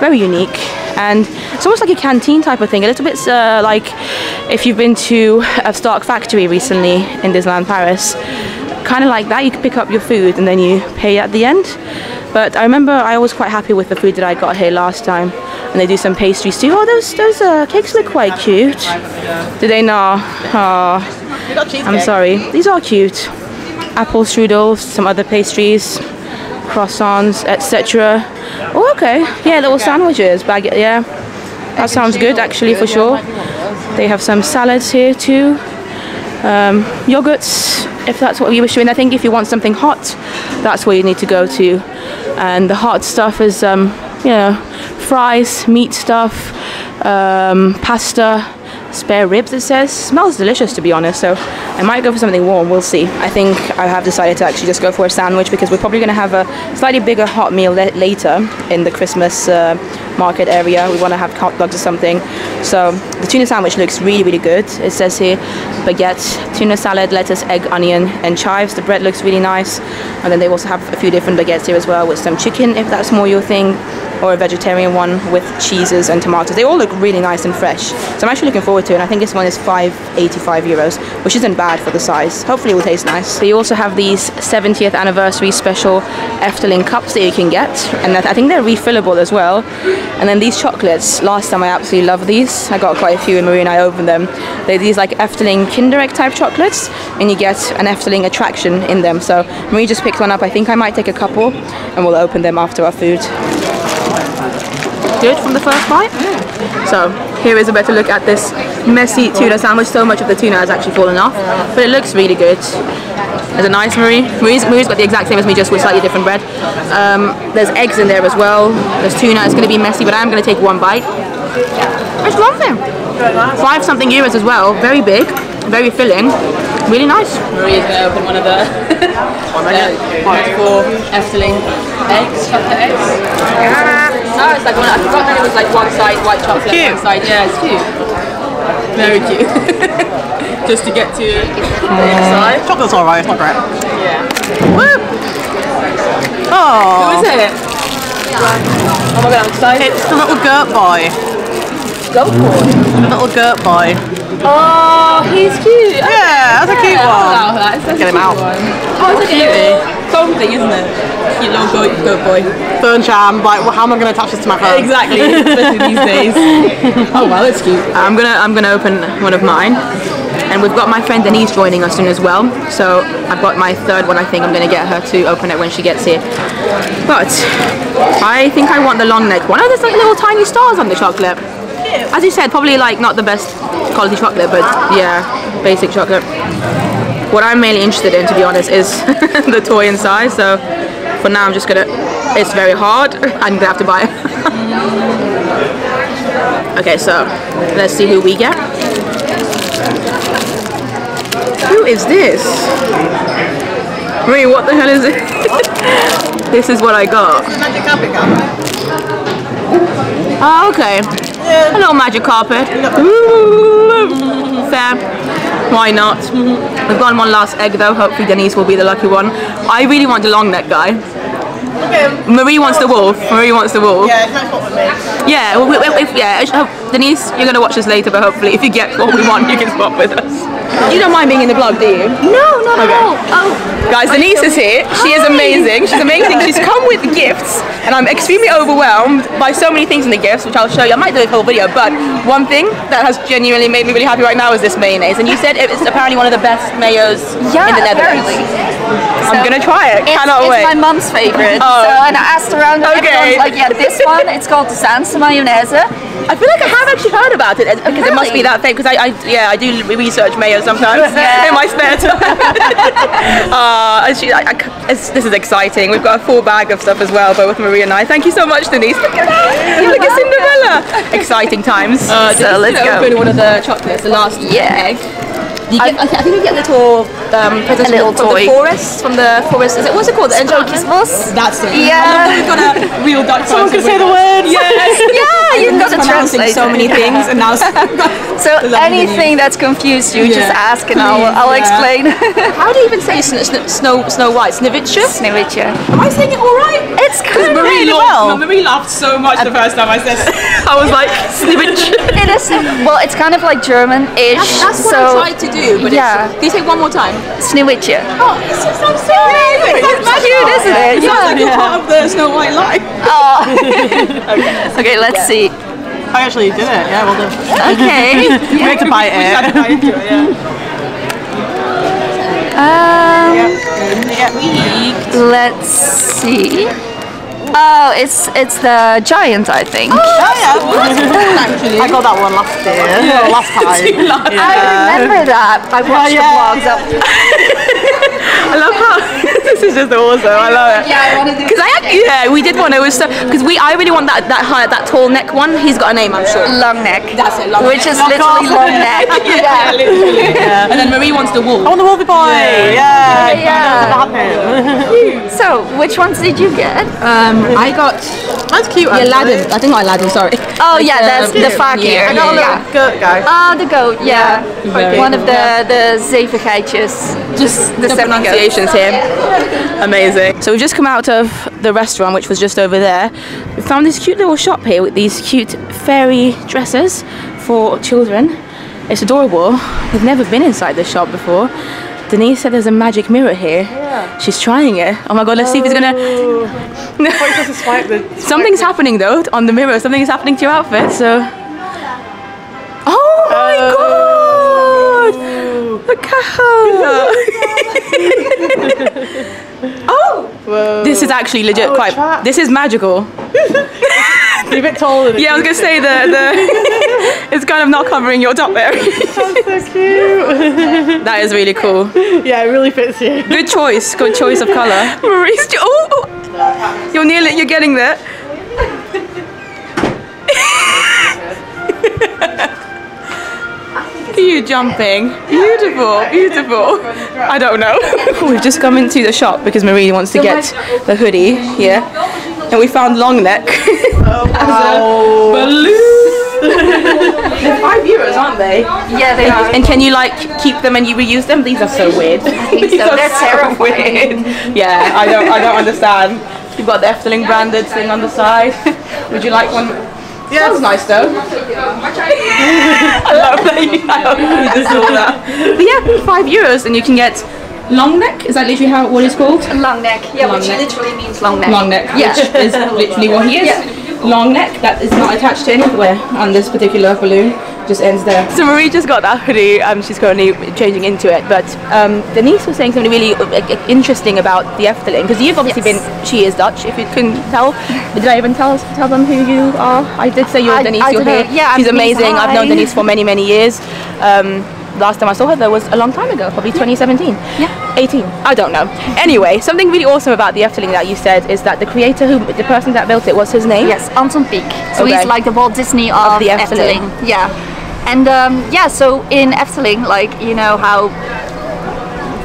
Very unique. And it's almost like a canteen type of thing. A little bit uh, like if you've been to a Stark Factory recently in Disneyland Paris. Kind of like that. You can pick up your food and then you pay at the end. But I remember I was quite happy with the food that I got here last time. And they do some pastries too. Oh, those those uh, cakes look quite cute. Do they not? Oh, You got cheesecake. I'm sorry. These are cute. Apple strudels, some other pastries, croissants, etc. Oh, okay. Yeah, little sandwiches. Baguette. Yeah, that sounds good actually for sure. They have some salads here too. Um, yogurts, if that's what you wish to. I think if you want something hot, that's where you need to go to. And the hot stuff is, um, you know, fries, meat stuff, um, pasta, spare ribs. It says smells delicious to be honest. So I might go for something warm. We'll see. I think I have decided to actually just go for a sandwich because we're probably going to have a slightly bigger hot meal la- later in the Christmas uh, market area. We want to have hot dogs or something. So the tuna sandwich looks really, really good. It says here baguette, tuna salad, lettuce, egg, onion, and chives. The bread looks really nice. And then they also have a few different baguettes here as well with some chicken if that's more your thing, or a vegetarian one with cheeses and tomatoes. They all look really nice and fresh. So I'm actually looking forward to it. And I think this one is 5.85 euros, which isn't bad for the size. Hopefully it will taste nice. They also have these 70th anniversary special Efteling cups that you can get, and I think they're refillable as well. And then these chocolates. Last time I absolutely loved these. I got quite a few, and Marie and I opened them. They're these like Efteling Kinder Egg type chocolates, and you get an Efteling attraction in them. So Marie just picked one up. I think I might take a couple, and we'll open them after our food good from the first bite. So here is a better look at this messy tuna sandwich. So much of the tuna has actually fallen off, but it looks really good. There's a nice Marie. Marie's, Marie's got the exact same as me, just with slightly different bread. Um, there's eggs in there as well. There's tuna. It's going to be messy, but I'm going to take one bite. It's lovely. Five something euros as well. Very big, very filling, really nice. Marie's going to open one of the oh, four Efteling eggs, chocolate eggs. No, oh, it's like one, I forgot that it was like one side white chocolate, Cute. one side, yeah, it's cute. Very cute. *laughs* Just to get to the inside. Chocolate's alright, it's not great. Yeah. Woo! Oh, Who is oh. it? Oh my god, I'm excited. it's the little Gert boy. Go boy? The little Gert boy. Oh, he's cute. Yeah, that's a cute one. That. It's such Get him out. one. Oh, it's a little phone thing, isn't it? Cute little goat, goat boy. Fern charm, like, well, how am I going to attach this to my phone? Exactly, especially these days. *laughs* Oh wow, that's cute. I'm gonna I'm gonna open one of mine, and we've got my friend Denise joining us soon as well. So I've got my third one. I think I'm gonna get her to open it when she gets here. But I think I want the long neck one. Oh, there's like little tiny stars on the chocolate. As you said, probably like not the best quality chocolate, but yeah, basic chocolate. What I'm mainly interested in, to be honest, is *laughs* the toy inside. So for now, I'm just gonna. It's very hard. *laughs* I'm gonna have to buy it. *laughs* okay, so let's see who we get. Who is this? Marie, what the hell is it? this is what I got. Magic carpet gun. Oh, ah, okay. A little magic carpet. Fair. Why not? We've gotten one last egg though. Hopefully Denise will be the lucky one. I really want the long neck guy. Okay. Marie wants the wolf. Marie wants the wolf. Yeah, it's nice with me. Yeah, well, we- we- if, yeah. Denise, you're gonna watch this later, but hopefully, if you get what we want, you can swap with us. You don't mind being in the vlog, do you? No, not Okay. at all. Oh, Guys, Denise is here. She is amazing. She's amazing. She's come with gifts, and I'm extremely overwhelmed by so many things in the gifts, which I'll show you. I might do a whole video, but one thing that has genuinely made me really happy right now is this mayonnaise. And you said it's apparently one of the best mayos Yeah, in the Netherlands. apparently. I'm gonna try it. It's, Cannot it's wait. my mom's favorite. Oh. So, and I asked around, and Okay. everyone's like, yeah, this one, it's called the mayonnaise. I feel like I have actually heard about it because it must be that famous. Because I, I, yeah, I do research mayo sometimes *laughs* Yeah. in my spare time. *laughs* *laughs* uh, and she, I, I c- it's, this is exciting. We've got a full bag of stuff as well, both Maria and I. Thank you so much, Denise. Look at that. You look at Cinderella. Exciting times. Uh, So let's go. Open one of the chocolates, the last Yeah. egg. Do you get, I, think you get little um, presents A little from toy. the forest. From the forest. Is it what's it called? The angel Sprookjesbos? That's it. Yeah. We've got a real Dutch. Someone can say the words. Yes. *laughs* Yeah, you've got to pronouncing translate so many things, and now *laughs* So anything that's confused you, just ask and I'll, I'll yeah. explain. *laughs* how do you even say sn- sn- snow Snow White? Sneeuwwitje? Sneeuwwitje. Am I saying it all right? It's good Marie really laughed. well. No, Marie laughed so much the first time I said it. I was like Sneeuwwitje. It is, well, it's kind of like German-ish. That's what so, I tried to do, but yeah. it's, can you say one more time? Sneeuwwitje. Oh, it just sounds so amazing. It's cute, isn't it? It sounds like you're part of the Snow White line. *laughs* Oh. *laughs* okay, okay, let's see. I actually did it. Yeah, well done. Okay. *laughs* We had to buy it. Um, let's see. Oh, it's it's the giant, I think. Oh yeah. actually. I got that one last year. Yeah. Last time. *laughs* I remember that. I watched yeah. the vlogs up. I love how *laughs* this is just awesome. I love it. Yeah, I want to do. Because I actually, yeah, we did one. It was so because we I really want that that high that tall neck one. He's got a name, I'm sure. long neck. That's it, long Which neck. is Knock literally off. *laughs* long neck. yeah, literally. And then Marie wants the wool. I want the Wolfie Boy. Yeah. Yeah. Happen. *laughs* So, which ones did you get? Um, I got That's cute. the actually. Aladdin. I think not Aladdin. Sorry. Oh yeah, that's the um, fakir. yeah, I got a yeah, little goat guy. Ah, the goat. Yeah, Very one of cool. the the zevengeitjes. Just the, seven here. Amazing. So we've just come out of the restaurant, which was just over there. We found this cute little shop here with these cute fairy dresses for children. It's adorable. We've never been inside this shop before. Denise said there's a magic mirror here. Yeah. She's trying it. Oh my god, let's see if it's gonna. Oh. *laughs* Supposed to swipe the. Something's happening though on the mirror. Something is happening to your outfit. So. God! Look at her. *laughs* oh! This is actually legit Oh, quite. trap. This is magical. *laughs* You're a bit taller than Yeah, I was gonna say the the. *laughs* it's kind of not covering your top area. That's so cute. that is really cool. Yeah, it really fits you. Good choice. Good choice of color. Marie's. Oh, oh. You're nearly. You're getting there. You jumping. Beautiful, beautiful. I don't know. *laughs* We've just come into the shop because Marie wants to get the hoodie here. And we found long neck. *laughs* Oh. They're five euros, aren't they? Yeah, they are. And can you like keep them and you reuse them? These are so weird. think *laughs* These so. are They're terrifying. weird. Yeah, I don't I don't understand. You've got the Efteling branded thing on the side. Would you like one? Yeah, Sounds nice though. *laughs* I love that you, I love that you just saw that. But yeah, five euros and you can get long neck. Is that literally how what it's called? Long neck. Yeah, Long which neck. literally means long neck. Long neck, Yeah. which is literally what he is. *laughs* Long neck that is not attached to anywhere on this particular balloon, just ends there. So Marie just got that hoodie. Um, she's currently changing into it. But um, Denise was saying something really uh, interesting about the Efteling because you've obviously Yes. been. She is Dutch, if you couldn't tell. Did I even tell tell them who you are? I did say you're I- Denise. I you're here. know. Yeah, she's I'm amazing. I've known Denise for many many years. Um, last time I saw her there was a long time ago, probably 2017. Yeah. 18. I don't know. Anyway, something really awesome about the Efteling that you said is that the creator, who the person that built it, what's his name? Yes, Anton Pieck. So Okay. he's like the Walt Disney of, the Efteling. Yeah. And um, yeah, so in Efteling, like, you know how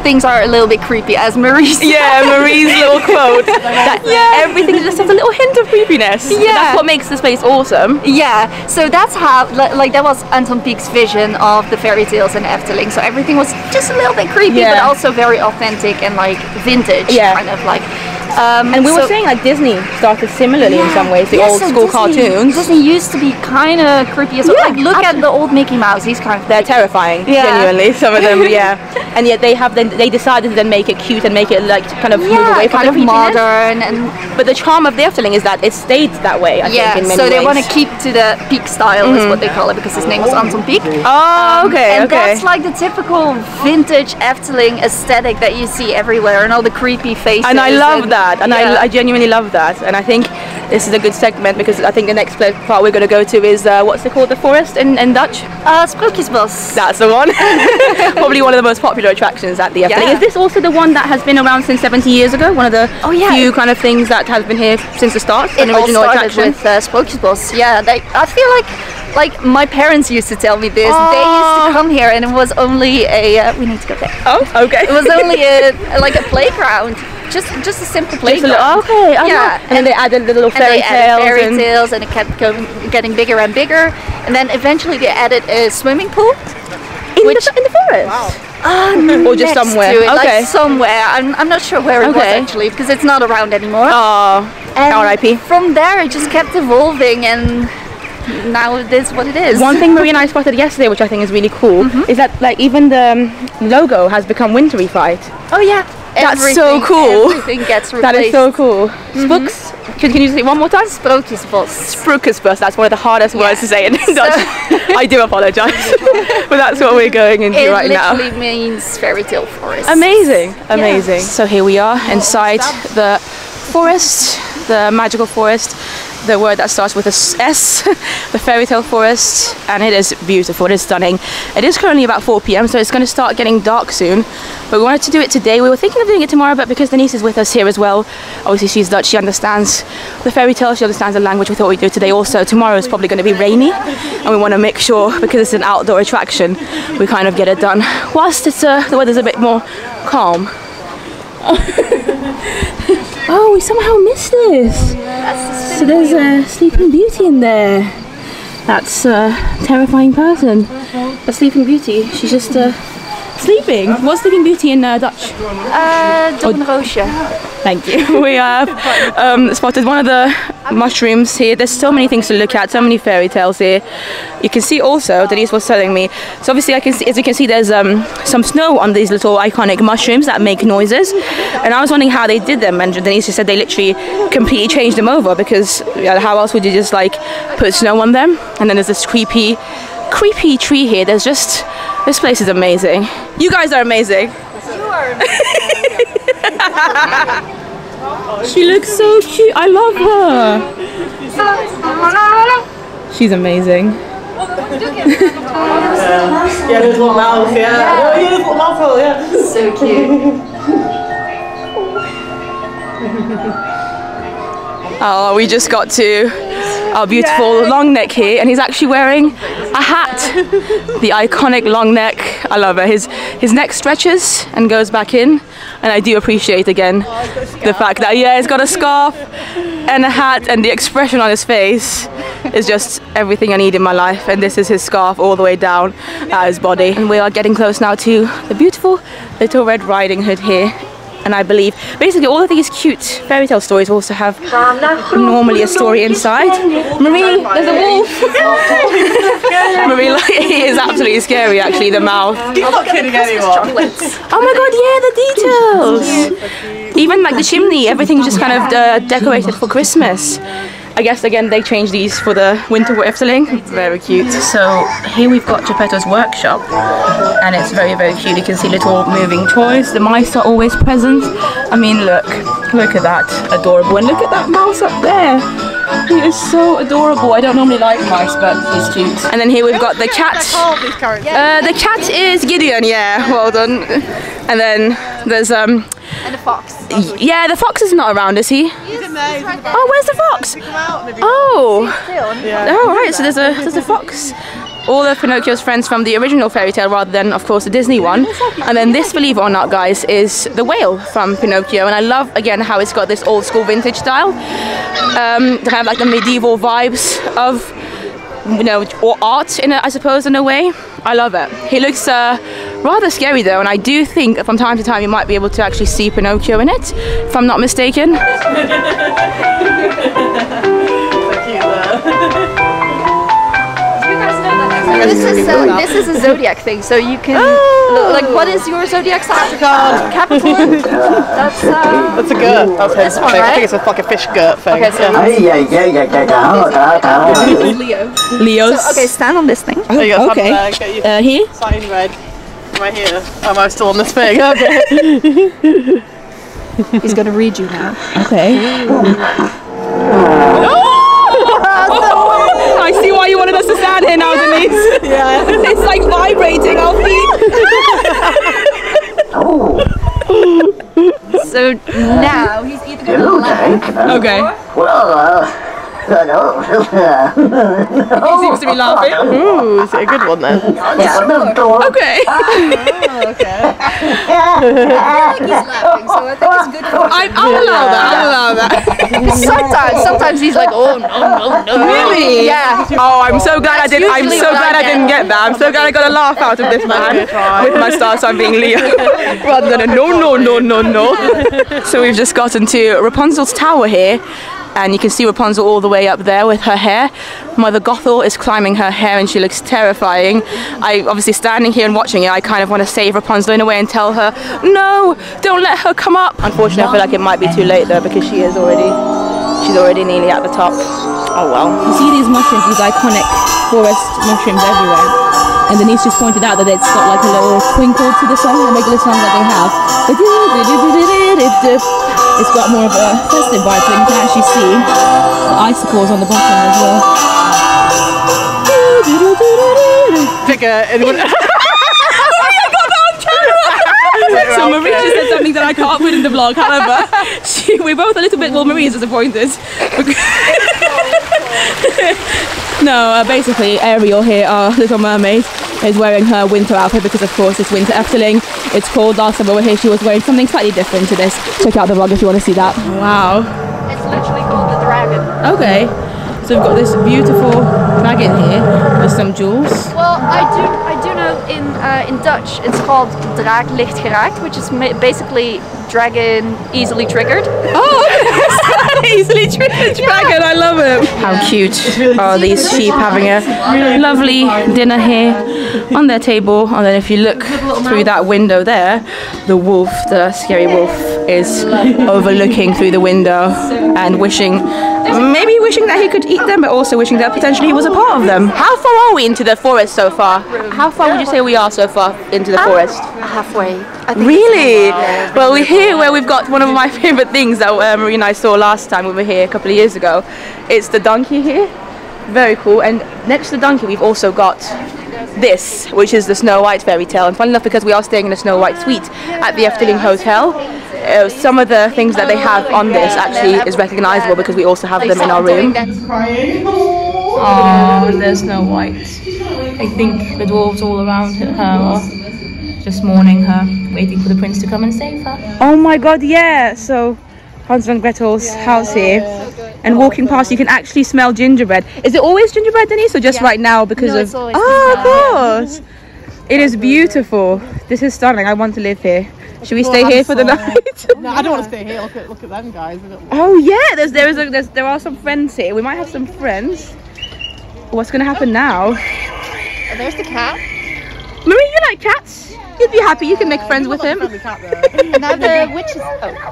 things are a little bit creepy, as Marie said. Yeah, Marie's little *laughs* quote. That everything just has a little hint of creepiness. Yeah. That's what makes the space awesome. Yeah, so that's how, like, that was Anton Pieck's vision of the fairy tales in Efteling. So everything was just a little bit creepy, but also very authentic and like vintage, Yeah. kind of like. Um, And we were saying like Disney started similarly in some ways, the Yeah, old so school Disney- cartoons. Disney used to be kind of creepy as well. Yeah, like, look at the old Mickey Mouse. He's kind of They're terrifying, Yeah. genuinely. Some of them, *laughs* yeah. And yet they have then they decided to then make it cute and make it like kind of move away from kind the of modern and But the charm of the Efteling is that it stayed that way. I yeah. think in many So they. Mm-hmm. want to keep to the Pieck style, is what they call it, because his name was Anton Pieck. Oh, okay, and okay. that's like the typical vintage Efteling aesthetic that you see everywhere, and all the creepy faces. and I love that, and yeah. I, I genuinely love that, and I think this is a good segment because I think the next part we're going to go to is uh, what's it called, the forest in, in Dutch. uh, Sprookjesbos. That's the one. *laughs* Probably one of the most popular attractions at the. Yeah. Is this also the one that has been around since 70 years ago? One of the Oh, yeah. few kind of things that has been here since the start. it an all original started attraction. with uh, Sprookjesbos. Yeah, they, I feel like like my parents used to tell me this. They used to come here, and it was only a. Uh, we need to go there. Oh, okay. It was only a *laughs* like a playground, just just a simple playground. little- okay, oh, Yeah, And, then they added the little and fairy added tales. fairy and- tales, and it kept going, getting bigger and bigger. And then eventually they added a swimming pool. In, which- the, in the forest. Um, *laughs* Or just next somewhere. to it, Okay. like somewhere. I'm, I'm not sure where it was Okay. actually because it's not around anymore. Oh, R.I.P. From there, it just kept evolving, and now it is what it is. One thing Marie and I spotted yesterday, which I think is really cool, Mm-hmm. is that like even the um, logo has become Wintery Fight. Oh yeah, That's so cool. Everything gets replaced. *laughs* That is so cool. Mm-hmm. Spooks. Can, can you say it one more time? Sprookjesbos. Spookersbus. That's one of the hardest words to say in So- Dutch. *laughs* I do apologise, *laughs* but that's what we're going into It right now. It literally means fairy tale forest. Amazing, amazing. So here we are inside the forest, the magical forest, the word that starts with a S, *laughs* the fairy tale forest, and it is beautiful, it is stunning. It is currently about 4 pm, so it's going to start getting dark soon. But we wanted to do it today. We were thinking of doing it tomorrow, but because Denise is with us here as well, obviously she's Dutch, she understands the fairy tale, she understands the language. We thought we'd do today also. Tomorrow is probably going to be rainy, and we want to make sure, because it's an outdoor attraction, we kind of get it done whilst it's, uh, the weather's a bit more calm. *laughs* oh, we somehow missed this. So there's a Sleeping Beauty in there. That's a terrifying person. A Sleeping Beauty. She's just uh, sleeping. What's Sleeping Beauty in uh, Dutch? Uh, Doornroosje. Thank you. *laughs* We have um, spotted one of the mushrooms here. There's so many things to look at, so many fairy tales here. You can see also, Denise was telling me, so obviously I can see, as you can see there's um, some snow on these little iconic mushrooms that make noises. And I was wondering how they did them and Denise just said they literally completely changed them over because yeah, how else would you just like put snow on them? And then there's this creepy, creepy tree here. There's just, this place is amazing. You guys are amazing. *laughs* She looks so cute. I love her. She's amazing. Yeah, little mouth, yeah. Oh, little mouth, oh, yeah. So cute. *laughs* Oh, we just got to our beautiful long neck here, and he's actually wearing a hat. The iconic long neck. I love it. His his neck stretches and goes back in, and I do appreciate again the fact that yeah, he's got a scarf and a hat, and the expression on his face is just everything I need in my life. And this is his scarf all the way down at his body. And we are getting close now to the beautiful Little Red Riding Hood here. And I believe basically all of these cute fairy tale stories also have normally a story inside. Marie, there's a wolf. *laughs* Marie, like, he is absolutely scary actually, the mouth. He's not kidding anyone. Oh my god, yeah, the details. Even like the chimney, everything's just kind of uh, decorated for Christmas. I guess again they changed these for the winter Efteling. Very cute. So here we've got Geppetto's workshop, and it's very very cute. You can see little moving toys. The mice are always present. I mean, look, look at that, adorable, and look at that mouse up there. He is so adorable. I don't normally like mice, but he's cute. And then here we've got the cat. All these characters. Uh, the cat is Gideon, yeah, well done. And then there's um And a fox. y- yeah, the fox is not around, is he? He's. He's in the Oh, where's the fox? Come out, maybe. Oh, Yeah. oh right. So there's a there's a fox. All of Pinocchio's friends from the original fairy tale, rather than, of course, the Disney one. And then this, believe it or not, guys, is the whale from Pinocchio. And I love again how it's got this old school vintage style, um, kind of like the medieval vibes of you know, or art in it, I suppose in a way. I love it. He looks uh, Rather scary though, and I do think from time to time you might be able to actually see Pinocchio in it, if I'm not mistaken. *laughs* This is uh, this is a zodiac thing, so you can like what is your zodiac sign? Capricorn. *laughs* That's uh, That's a girt. That's his This one, thing. I think it's a, like a fish girt thing. okay. So Yeah. Ay, ay, ay, ay. Leo. Leos. So, okay, stand on this thing. There you okay. Stand there, get your Uh, here? sign red. Right here. Am I still on this thing? *laughs* Okay. He's gonna read you now. Okay. *laughs* I see why you wanted us to stand here now, Denise. yeah. It's like vibrating our *laughs* feet. So now he's either gonna You laugh. Okay. Well, uh, I don't- *laughs* He seems to be laughing. *laughs* Oh. Ooh, is it a good one then? *laughs* Oh, okay. I feel like He's laughing, so I think it's good for I, I'll allow that. I'll allow that. Sometimes, sometimes he's like, oh no, no, no. Really? Yeah. Oh, I'm so glad I didn't. I'm so what I glad I get. didn't get that. I'm so glad I got a laugh out of this man with my star sign being Leo, rather than a no, no, no, no, no. So we've just gotten to Rapunzel's tower here, and you can see Rapunzel all the way up there with her hair. Mother Gothel is climbing her hair, and she looks terrifying. I obviously standing here and watching it. I kind of want to save Rapunzel in a way and tell her, no, don't let her come up. Unfortunately, I feel like it might be too late though because she is already, she's already nearly at the top. Oh well. You see these mushrooms, these iconic forest mushrooms everywhere. And Denise just pointed out that it's got like a little twinkle to the song, the regular song that they have. It's got more of a festive vibe, so you can actually see the icicles on the bottom as well. Figure anyone. *laughs* So *laughs* Marie just said something that I can't put in the vlog. However, *laughs* she, we're both a little bit. Well, Marie is disappointed. no, uh, basically Ariel here, our Little Mermaid, is wearing her winter outfit because, of course, it's winter Efteling. It's cold. Last time we were here, she was wearing something slightly different to this. Check out the vlog if you want to see that. Wow. It's literally called the dragon. Okay. So we've got this beautiful dragon here with some jewels. Well, I do, I do know in uh, in Dutch it's called draak licht geraakt, which is basically dragon easily triggered. Oh, *laughs* easily triggered dragon. I love it. How cute are these sheep having a lovely dinner here on their table? And then if you look through that window there, the wolf, the scary wolf, is overlooking through the window and wishing, maybe wishing that he could eat them, but also wishing that potentially he was a part of them. How far are we into the forest so far? How far would you say we are so far into the forest? Halfway. Really? Well, we're here where we've got one of my *laughs* favourite things that uh, Marie and I saw last time we were here a couple of years ago. It's the donkey here. Very cool. And next to the donkey, we've also got this, which is the Snow White fairy tale. And funny enough, because we are staying in a Snow White suite at the Efteling Hotel, uh, some of the things that they have on this actually is recognisable because we also have them in our room. Oh, there's Snow White. I think the dwarves all around her are just mourning her, waiting for the prince to come and save her. Oh my god, yeah! So, Hansel and Gretel's house here. And walking past, you can actually smell gingerbread. Is it always gingerbread, Denise, or just right now because No, of? it's oh, of course! It is beautiful. This is stunning. I want to live here. Should we stay here for the night? *laughs* No, I don't want to stay here. Look at look at them guys. Oh yeah, there's there is a, there's, there are some friends here. We might have some friends. What's gonna happen now? there's the cat. Marie, you like cats? You'd be happy. You can make friends with him. Friendly cat there. And now the witches. Oh.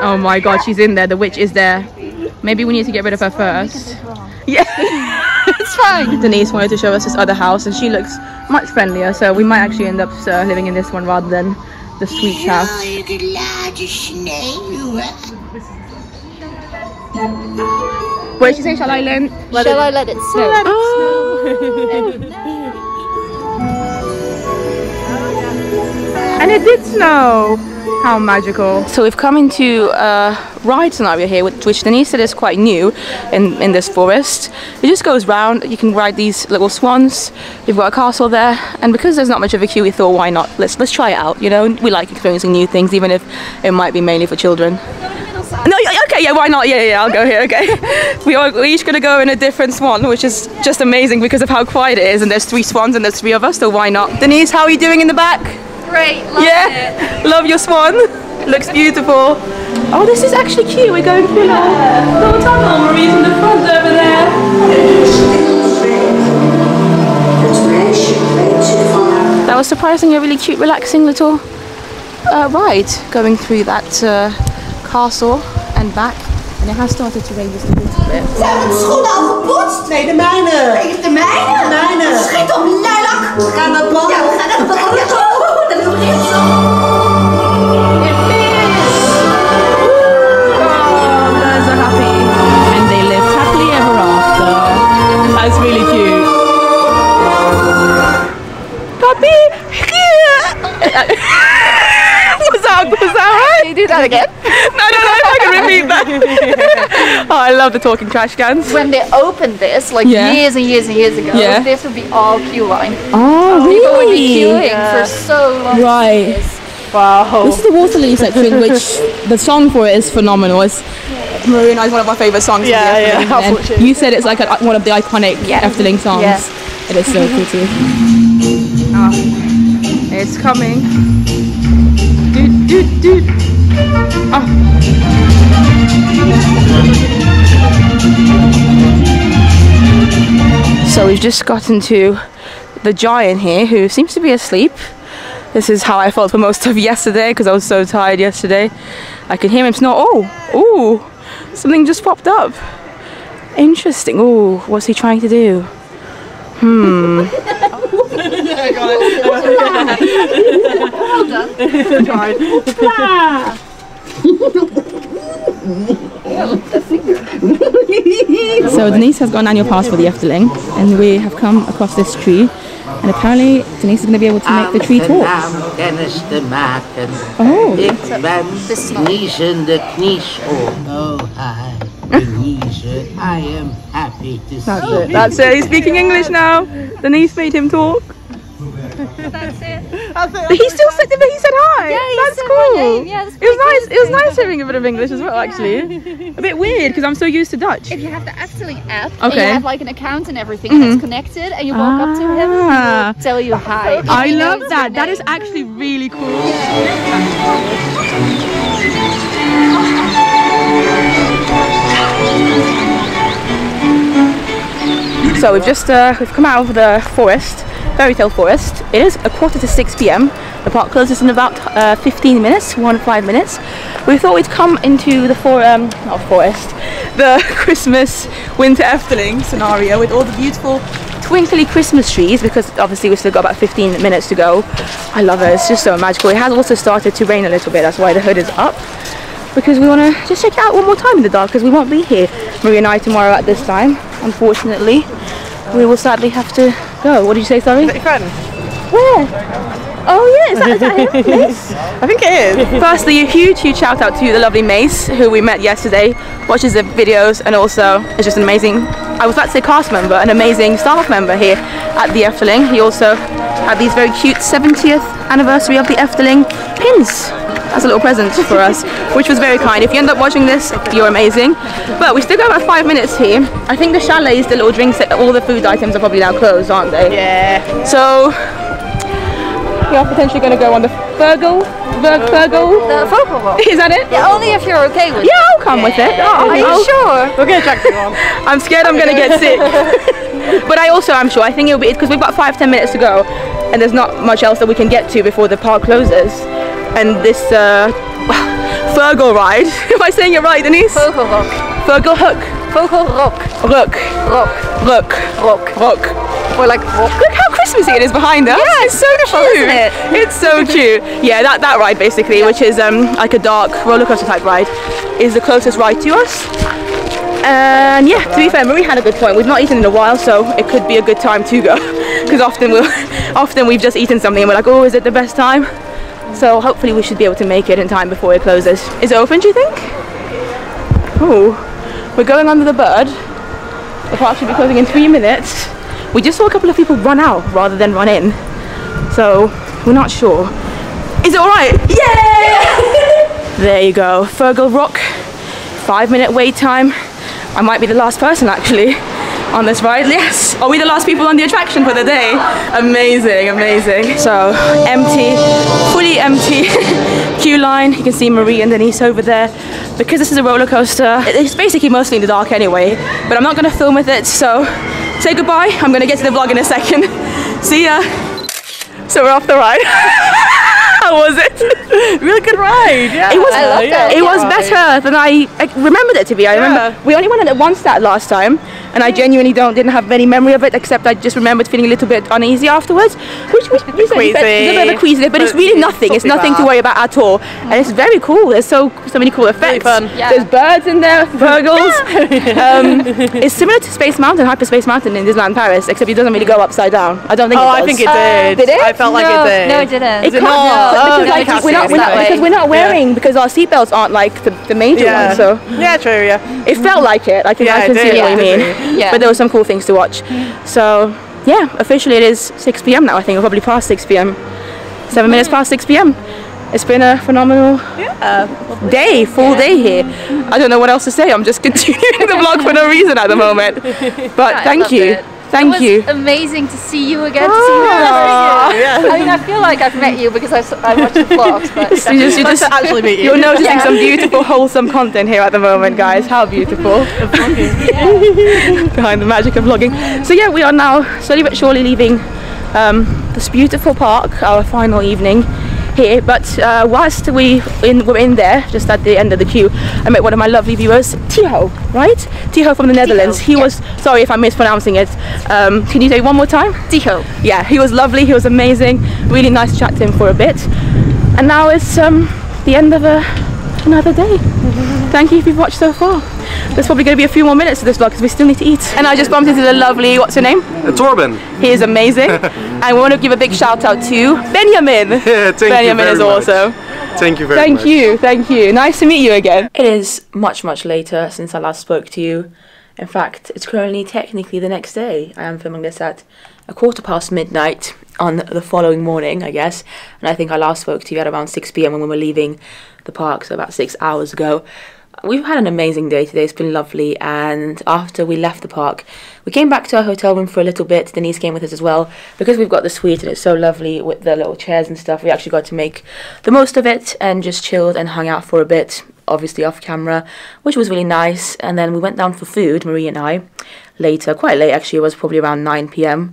Oh my god, she's in there. The witch is there. Maybe we need to get rid of her first. Yeah, *laughs* it's fine. Denise wanted to show us this other house, and she looks much friendlier. So we might actually end up uh, living in this one rather than the sweet house. What did she say? Shall I learn? Shall I let it snow? Oh. *laughs* And it did snow. How magical. So we've come into a ride scenario here, which, which Denise said is quite new in, in this forest. It just goes round, you can ride these little swans, you've got a castle there, and because there's not much of a queue, we thought, why not? Let's, let's try it out, you know? We like experiencing new things, even if it might be mainly for children. No, okay, yeah, why not? Yeah, yeah, I'll go here. Okay, *laughs* we are we're each gonna go in a different swan, which is just amazing because of how quiet it is, and there's three swans and there's three of us, so why not? Denise, how are you doing in the back? Great. Love yeah, *laughs* love your swan. *laughs* Looks beautiful. Oh, this is actually cute. We're going through a little, little tunnel. Marie's in the front over there. That was surprisingly a really cute, relaxing little uh, ride going through that uh, castle and back. And it has started to rain just a little bit. Zijn mijn schoenen al gepoetst? Nee, de mijne. Ik de mijne. De mijne. Schiet op, lelijk. We gaan naar bal. Ja, we gaan naar bal. Ja, oh, dat doe ik niet zo. Oh, birds are happy. And they live happily ever after. That's really cute. Puppy! was that, was that right? Can you do that again? No, no, *laughs* repeat that. *laughs* oh, I love the talking trash cans. When they opened this, like Yeah. years and years and years ago, Yeah. this would be all queue line. Oh, People would be queuing for so long. Right. Wow. This is the water lily section, which the song for it is phenomenal. It's Marie and is one of my favourite songs. of the Yeah, yeah, Efteling, I'll and. You said it's like a, one of the iconic Efteling songs. Yeah. It is so pretty. Ah, it's coming. Doot, doot, doot. Ah. So we've just gotten to the giant here who seems to be asleep. This is how I felt for most of yesterday because I was so tired yesterday. I could hear him snore. Oh, ooh, something just popped up. Interesting. Ooh, what's he trying to do? Hmm. *laughs* *laughs* *laughs* So Denise has got an annual pass for the Efteling, and we have come across this tree, and apparently Denise is going to be able to make the tree talk. Aangenaam kennis te maken. Oh. Ik ben Niesen de Knieschel. Oh, hi, Denise. I am happy to That's see it. That's it. He's speaking English now. Denise made him talk. That's it. But he still said, but he said hi. Yeah, he that's said cool. Yeah, that's it was nice. It was nice hearing a bit of English as well, actually. a bit weird because I'm so used to Dutch. If you have the Efteling app, and you have like an account and everything, and it's connected, and you walk up to him, he Ah. will tell you hi. *laughs* I love that. That is actually really cool. So we've just uh, we've come out of the forest, fairy tale forest. It is a quarter to 6 p.m. The park closes in about uh, 15 minutes, one five minutes. We thought we'd come into the for um, not forest, *laughs* the *laughs* Christmas winter Efteling scenario with all the beautiful twinkly Christmas trees because obviously we've still got about 15 minutes to go. I love it. It's just so magical. It has also started to rain a little bit. That's why the hood is up because we want to just check it out one more time in the dark because we won't be here, Marie and I, tomorrow at this time. Unfortunately, we will sadly have to go. What did you say, sorry? Your friend? Where? Oh yeah, is that, is that him? *laughs* Mace? I think it is. Firstly, a huge, huge shout out to the lovely Mace, who we met yesterday, watches the videos, and also is just an amazing, I was about to say cast member, an amazing staff member here at the Efteling. He also had these very cute 70th anniversary of the Efteling pins as a little present for us, *laughs* which was very kind. If you end up watching this, you're amazing. But we still got about five minutes here. I think the chalets, the little drinks, all the food items are probably now closed, aren't they? Yeah. So we are potentially going to go on the Fergal. Ver- Fergal. The vocal walk. Is that it? Yeah, only if you're okay with it. Yeah. I'll come with it. I'll- Are you I'll- sure? We'll get a jacket on. I'm scared I'm going to get sick. *laughs* but I also am sure. I think it'll be because we've got five ten minutes to go, and there's not much else that we can get to before the park closes. And this uh, *laughs* Fergal ride. *laughs* Am I saying it right, Denise? Vocal walk. Fergal hook. Vocal rock. Rook. Rock. Rook. Rock. Rook. Or like rock. Look how Christmassy it is behind us. Yeah, it's so cute. isn't it? It's so *laughs* cute. Yeah, that, that ride basically, which is um, like a dark roller coaster type ride, is the closest ride to us. And yeah, to be fair, Marie had a good point. We've not eaten in a while, so it could be a good time to go. *laughs* Because often we'll, *laughs* often we've just eaten something and we're like, oh, is it the best time? So hopefully we should be able to make it in time before it closes. Is it open? Do you think? Oh, we're going under the bird. The park should be closing in three minutes. We just saw a couple of people run out rather than run in. So we're not sure. Is it alright? Yeah! *laughs* there you go. Fergal Rock. five minute wait time. I might be the last person actually on this ride. *laughs* Yes. Are we the last people on the attraction for the day? Amazing, amazing. So empty, fully empty *laughs* queue line. You can see Marie and Denise over there. Because this is a roller coaster, it's basically mostly in the dark anyway, but I'm not gonna film with it, so say goodbye. I'm gonna get to the vlog in a second. *laughs* See ya. So we're off the ride. How was it? *laughs* really good ride. Yeah. It was. I loved it. It was better than I, I remembered it to be. I remember we only went on it once that last time, and I genuinely don't didn't have any memory of it except I just remembered feeling a little bit uneasy afterwards. Which which you said, you said Queasy, it's a bit of a queasy, but it's really nothing. It's not too nothing to worry about at all, and it's very cool. There's so so many cool effects. fun. Yeah. There's birds in there, Virgils. *laughs* um, it's similar to Space Mountain, Hyperspace Mountain in Disneyland Paris, except it doesn't really go upside down. I don't think. Oh, it I think it Uh, did. did it? I felt like it did. No, it didn't. It it can't not? because, Oh, like, we're not, we're not, because we're not Yeah. wearing because our seatbelts aren't like the, the major Yeah. ones. So yeah, true. Yeah. it felt like it. I can, Yeah, I can see what you mean. Yeah. But there were some cool things to watch. So yeah, officially it is 6 p.m. now. I think we're probably past 6 p.m. Seven minutes past 6 p.m. It's been a phenomenal day, full day here. I don't know what else to say. I'm just *laughs* continuing the vlog for no reason at the moment. *laughs* But thank you. it. Thank it was you. amazing to see you again. To see you Ah. again. I mean, I feel like I've met you because I've, I watched the vlogs, but *laughs* you just, you just actually meet you. You're noticing Yeah. some beautiful, wholesome content here at the moment, guys. How beautiful. *laughs* Behind the magic of vlogging. So yeah, we are now slowly but surely leaving um, this beautiful park, our final evening here. But uh, whilst we in, were in there, just at the end of the queue, I met one of my lovely viewers, Tiho, right? Tiho from the Netherlands. he yeah. was, sorry if I'm mispronouncing it. Um, can you say one more time? Tiho. yeah, he was lovely. He was amazing. Really nice to chat to him for a bit. And now it's um, the end of a, another day. Thank you if you've watched so far. There's probably going to be a few more minutes of this vlog because we still need to eat. And I just bumped into the lovely, what's her name? Uh, Torben. He is amazing. *laughs* and we want to give a big shout out to Benjamin. *laughs* Yeah, thank Benjamin you is very awesome. Thank you very Thank much. Thank you, thank you. Nice to meet you again. It is much, much later since I last spoke to you. In fact, it's currently technically the next day. I am filming this at a quarter past midnight on the following morning, I guess. And I think I last spoke to you at around 6 pm when we were leaving the park, so about six hours ago. We've had an amazing day today. It's been lovely. And after we left the park, we came back to our hotel room for a little bit. Denise came with us as well because we've got the suite and it's so lovely with the little chairs and stuff. We actually got to make the most of it and just chilled and hung out for a bit, obviously off camera, which was really nice. And then we went down for food, Marie and I, later, quite late actually. It was probably around 9 p.m.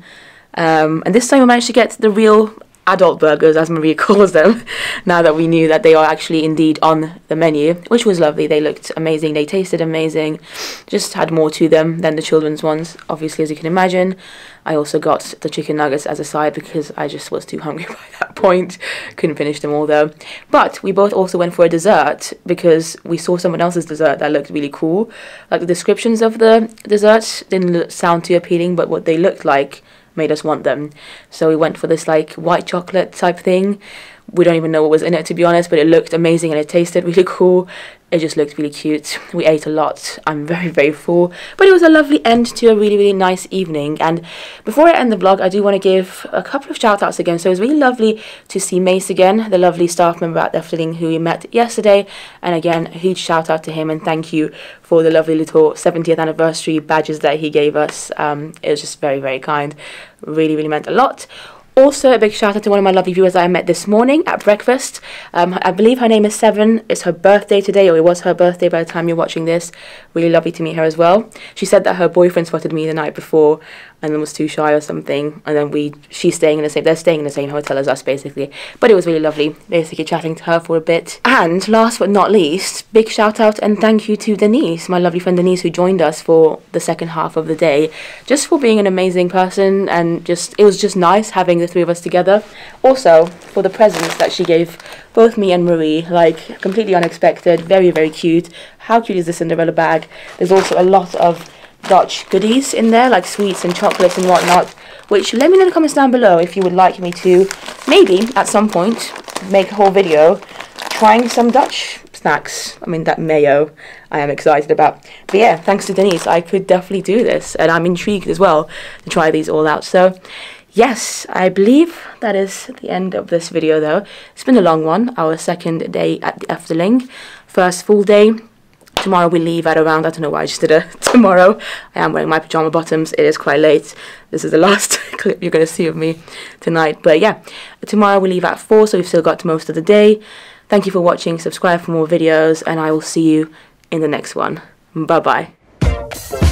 Um, and this time we managed to get the real adult burgers, as Maria *laughs* calls them, now that we knew that they are actually indeed on the menu, which was lovely. They looked amazing, they tasted amazing, just had more to them than the children's ones, obviously, as you can imagine. I also got the chicken nuggets as a side because I just was too hungry *laughs* by that point. Couldn't finish them all though. But we both also went for a dessert because we saw someone else's dessert that looked really cool. Like the descriptions of the desserts didn't sound too appealing, but what they looked like made us want them. So we went for this like white chocolate type thing. We don't even know what was in it to be honest, but it looked amazing and it tasted really *laughs* cool. It just looked really cute. We ate a lot. I'm very, very full. But it was a lovely end to a really, really nice evening. And before I end the vlog, I do want to give a couple of shout outs again. So it was really lovely to see Mace again, the lovely staff member at Efteling who we met yesterday. And again, a huge shout out to him and thank you for the lovely little 70th anniversary badges that he gave us. Um, it was just very, very kind. Really, really meant a lot. Also, a big shout out to one of my lovely viewers I met this morning at breakfast. Um, I believe her name is Seven. It's her birthday today, or it was her birthday by the time you're watching this. Really lovely to meet her as well. She said that her boyfriend spotted me the night before and then was too shy or something. And then we, she's staying in the same, they're staying in the same hotel as us basically. But it was really lovely, basically chatting to her for a bit. And last but not least, big shout out and thank you to Denise, my lovely friend Denise, who joined us for the second half of the day, just for being an amazing person and just, it was just nice having the three of us together. Also, for the presents that she gave both me and Marie, like completely unexpected, very, very cute. How cute is the Cinderella bag? There's also a lot of Dutch goodies in there, like sweets and chocolates and whatnot. Which let me know in the comments down below if you would like me to maybe at some point make a whole video trying some Dutch snacks. I mean that mayo I am excited about. But yeah, thanks to Denise, I could definitely do this and I'm intrigued as well to try these all out. So yes, I believe that is the end of this video though. It's been a long one, our second day at the Efteling. First full day tomorrow we leave at around, I don't know why I just did a *laughs* tomorrow. I am wearing my pajama bottoms. It is quite late. This is the *laughs* last *laughs* clip you're going to see of me tonight. But yeah, tomorrow we leave at 4, so we've still got most of the day. Thank you for watching. Subscribe for more videos, and I will see you in the next one. Bye bye.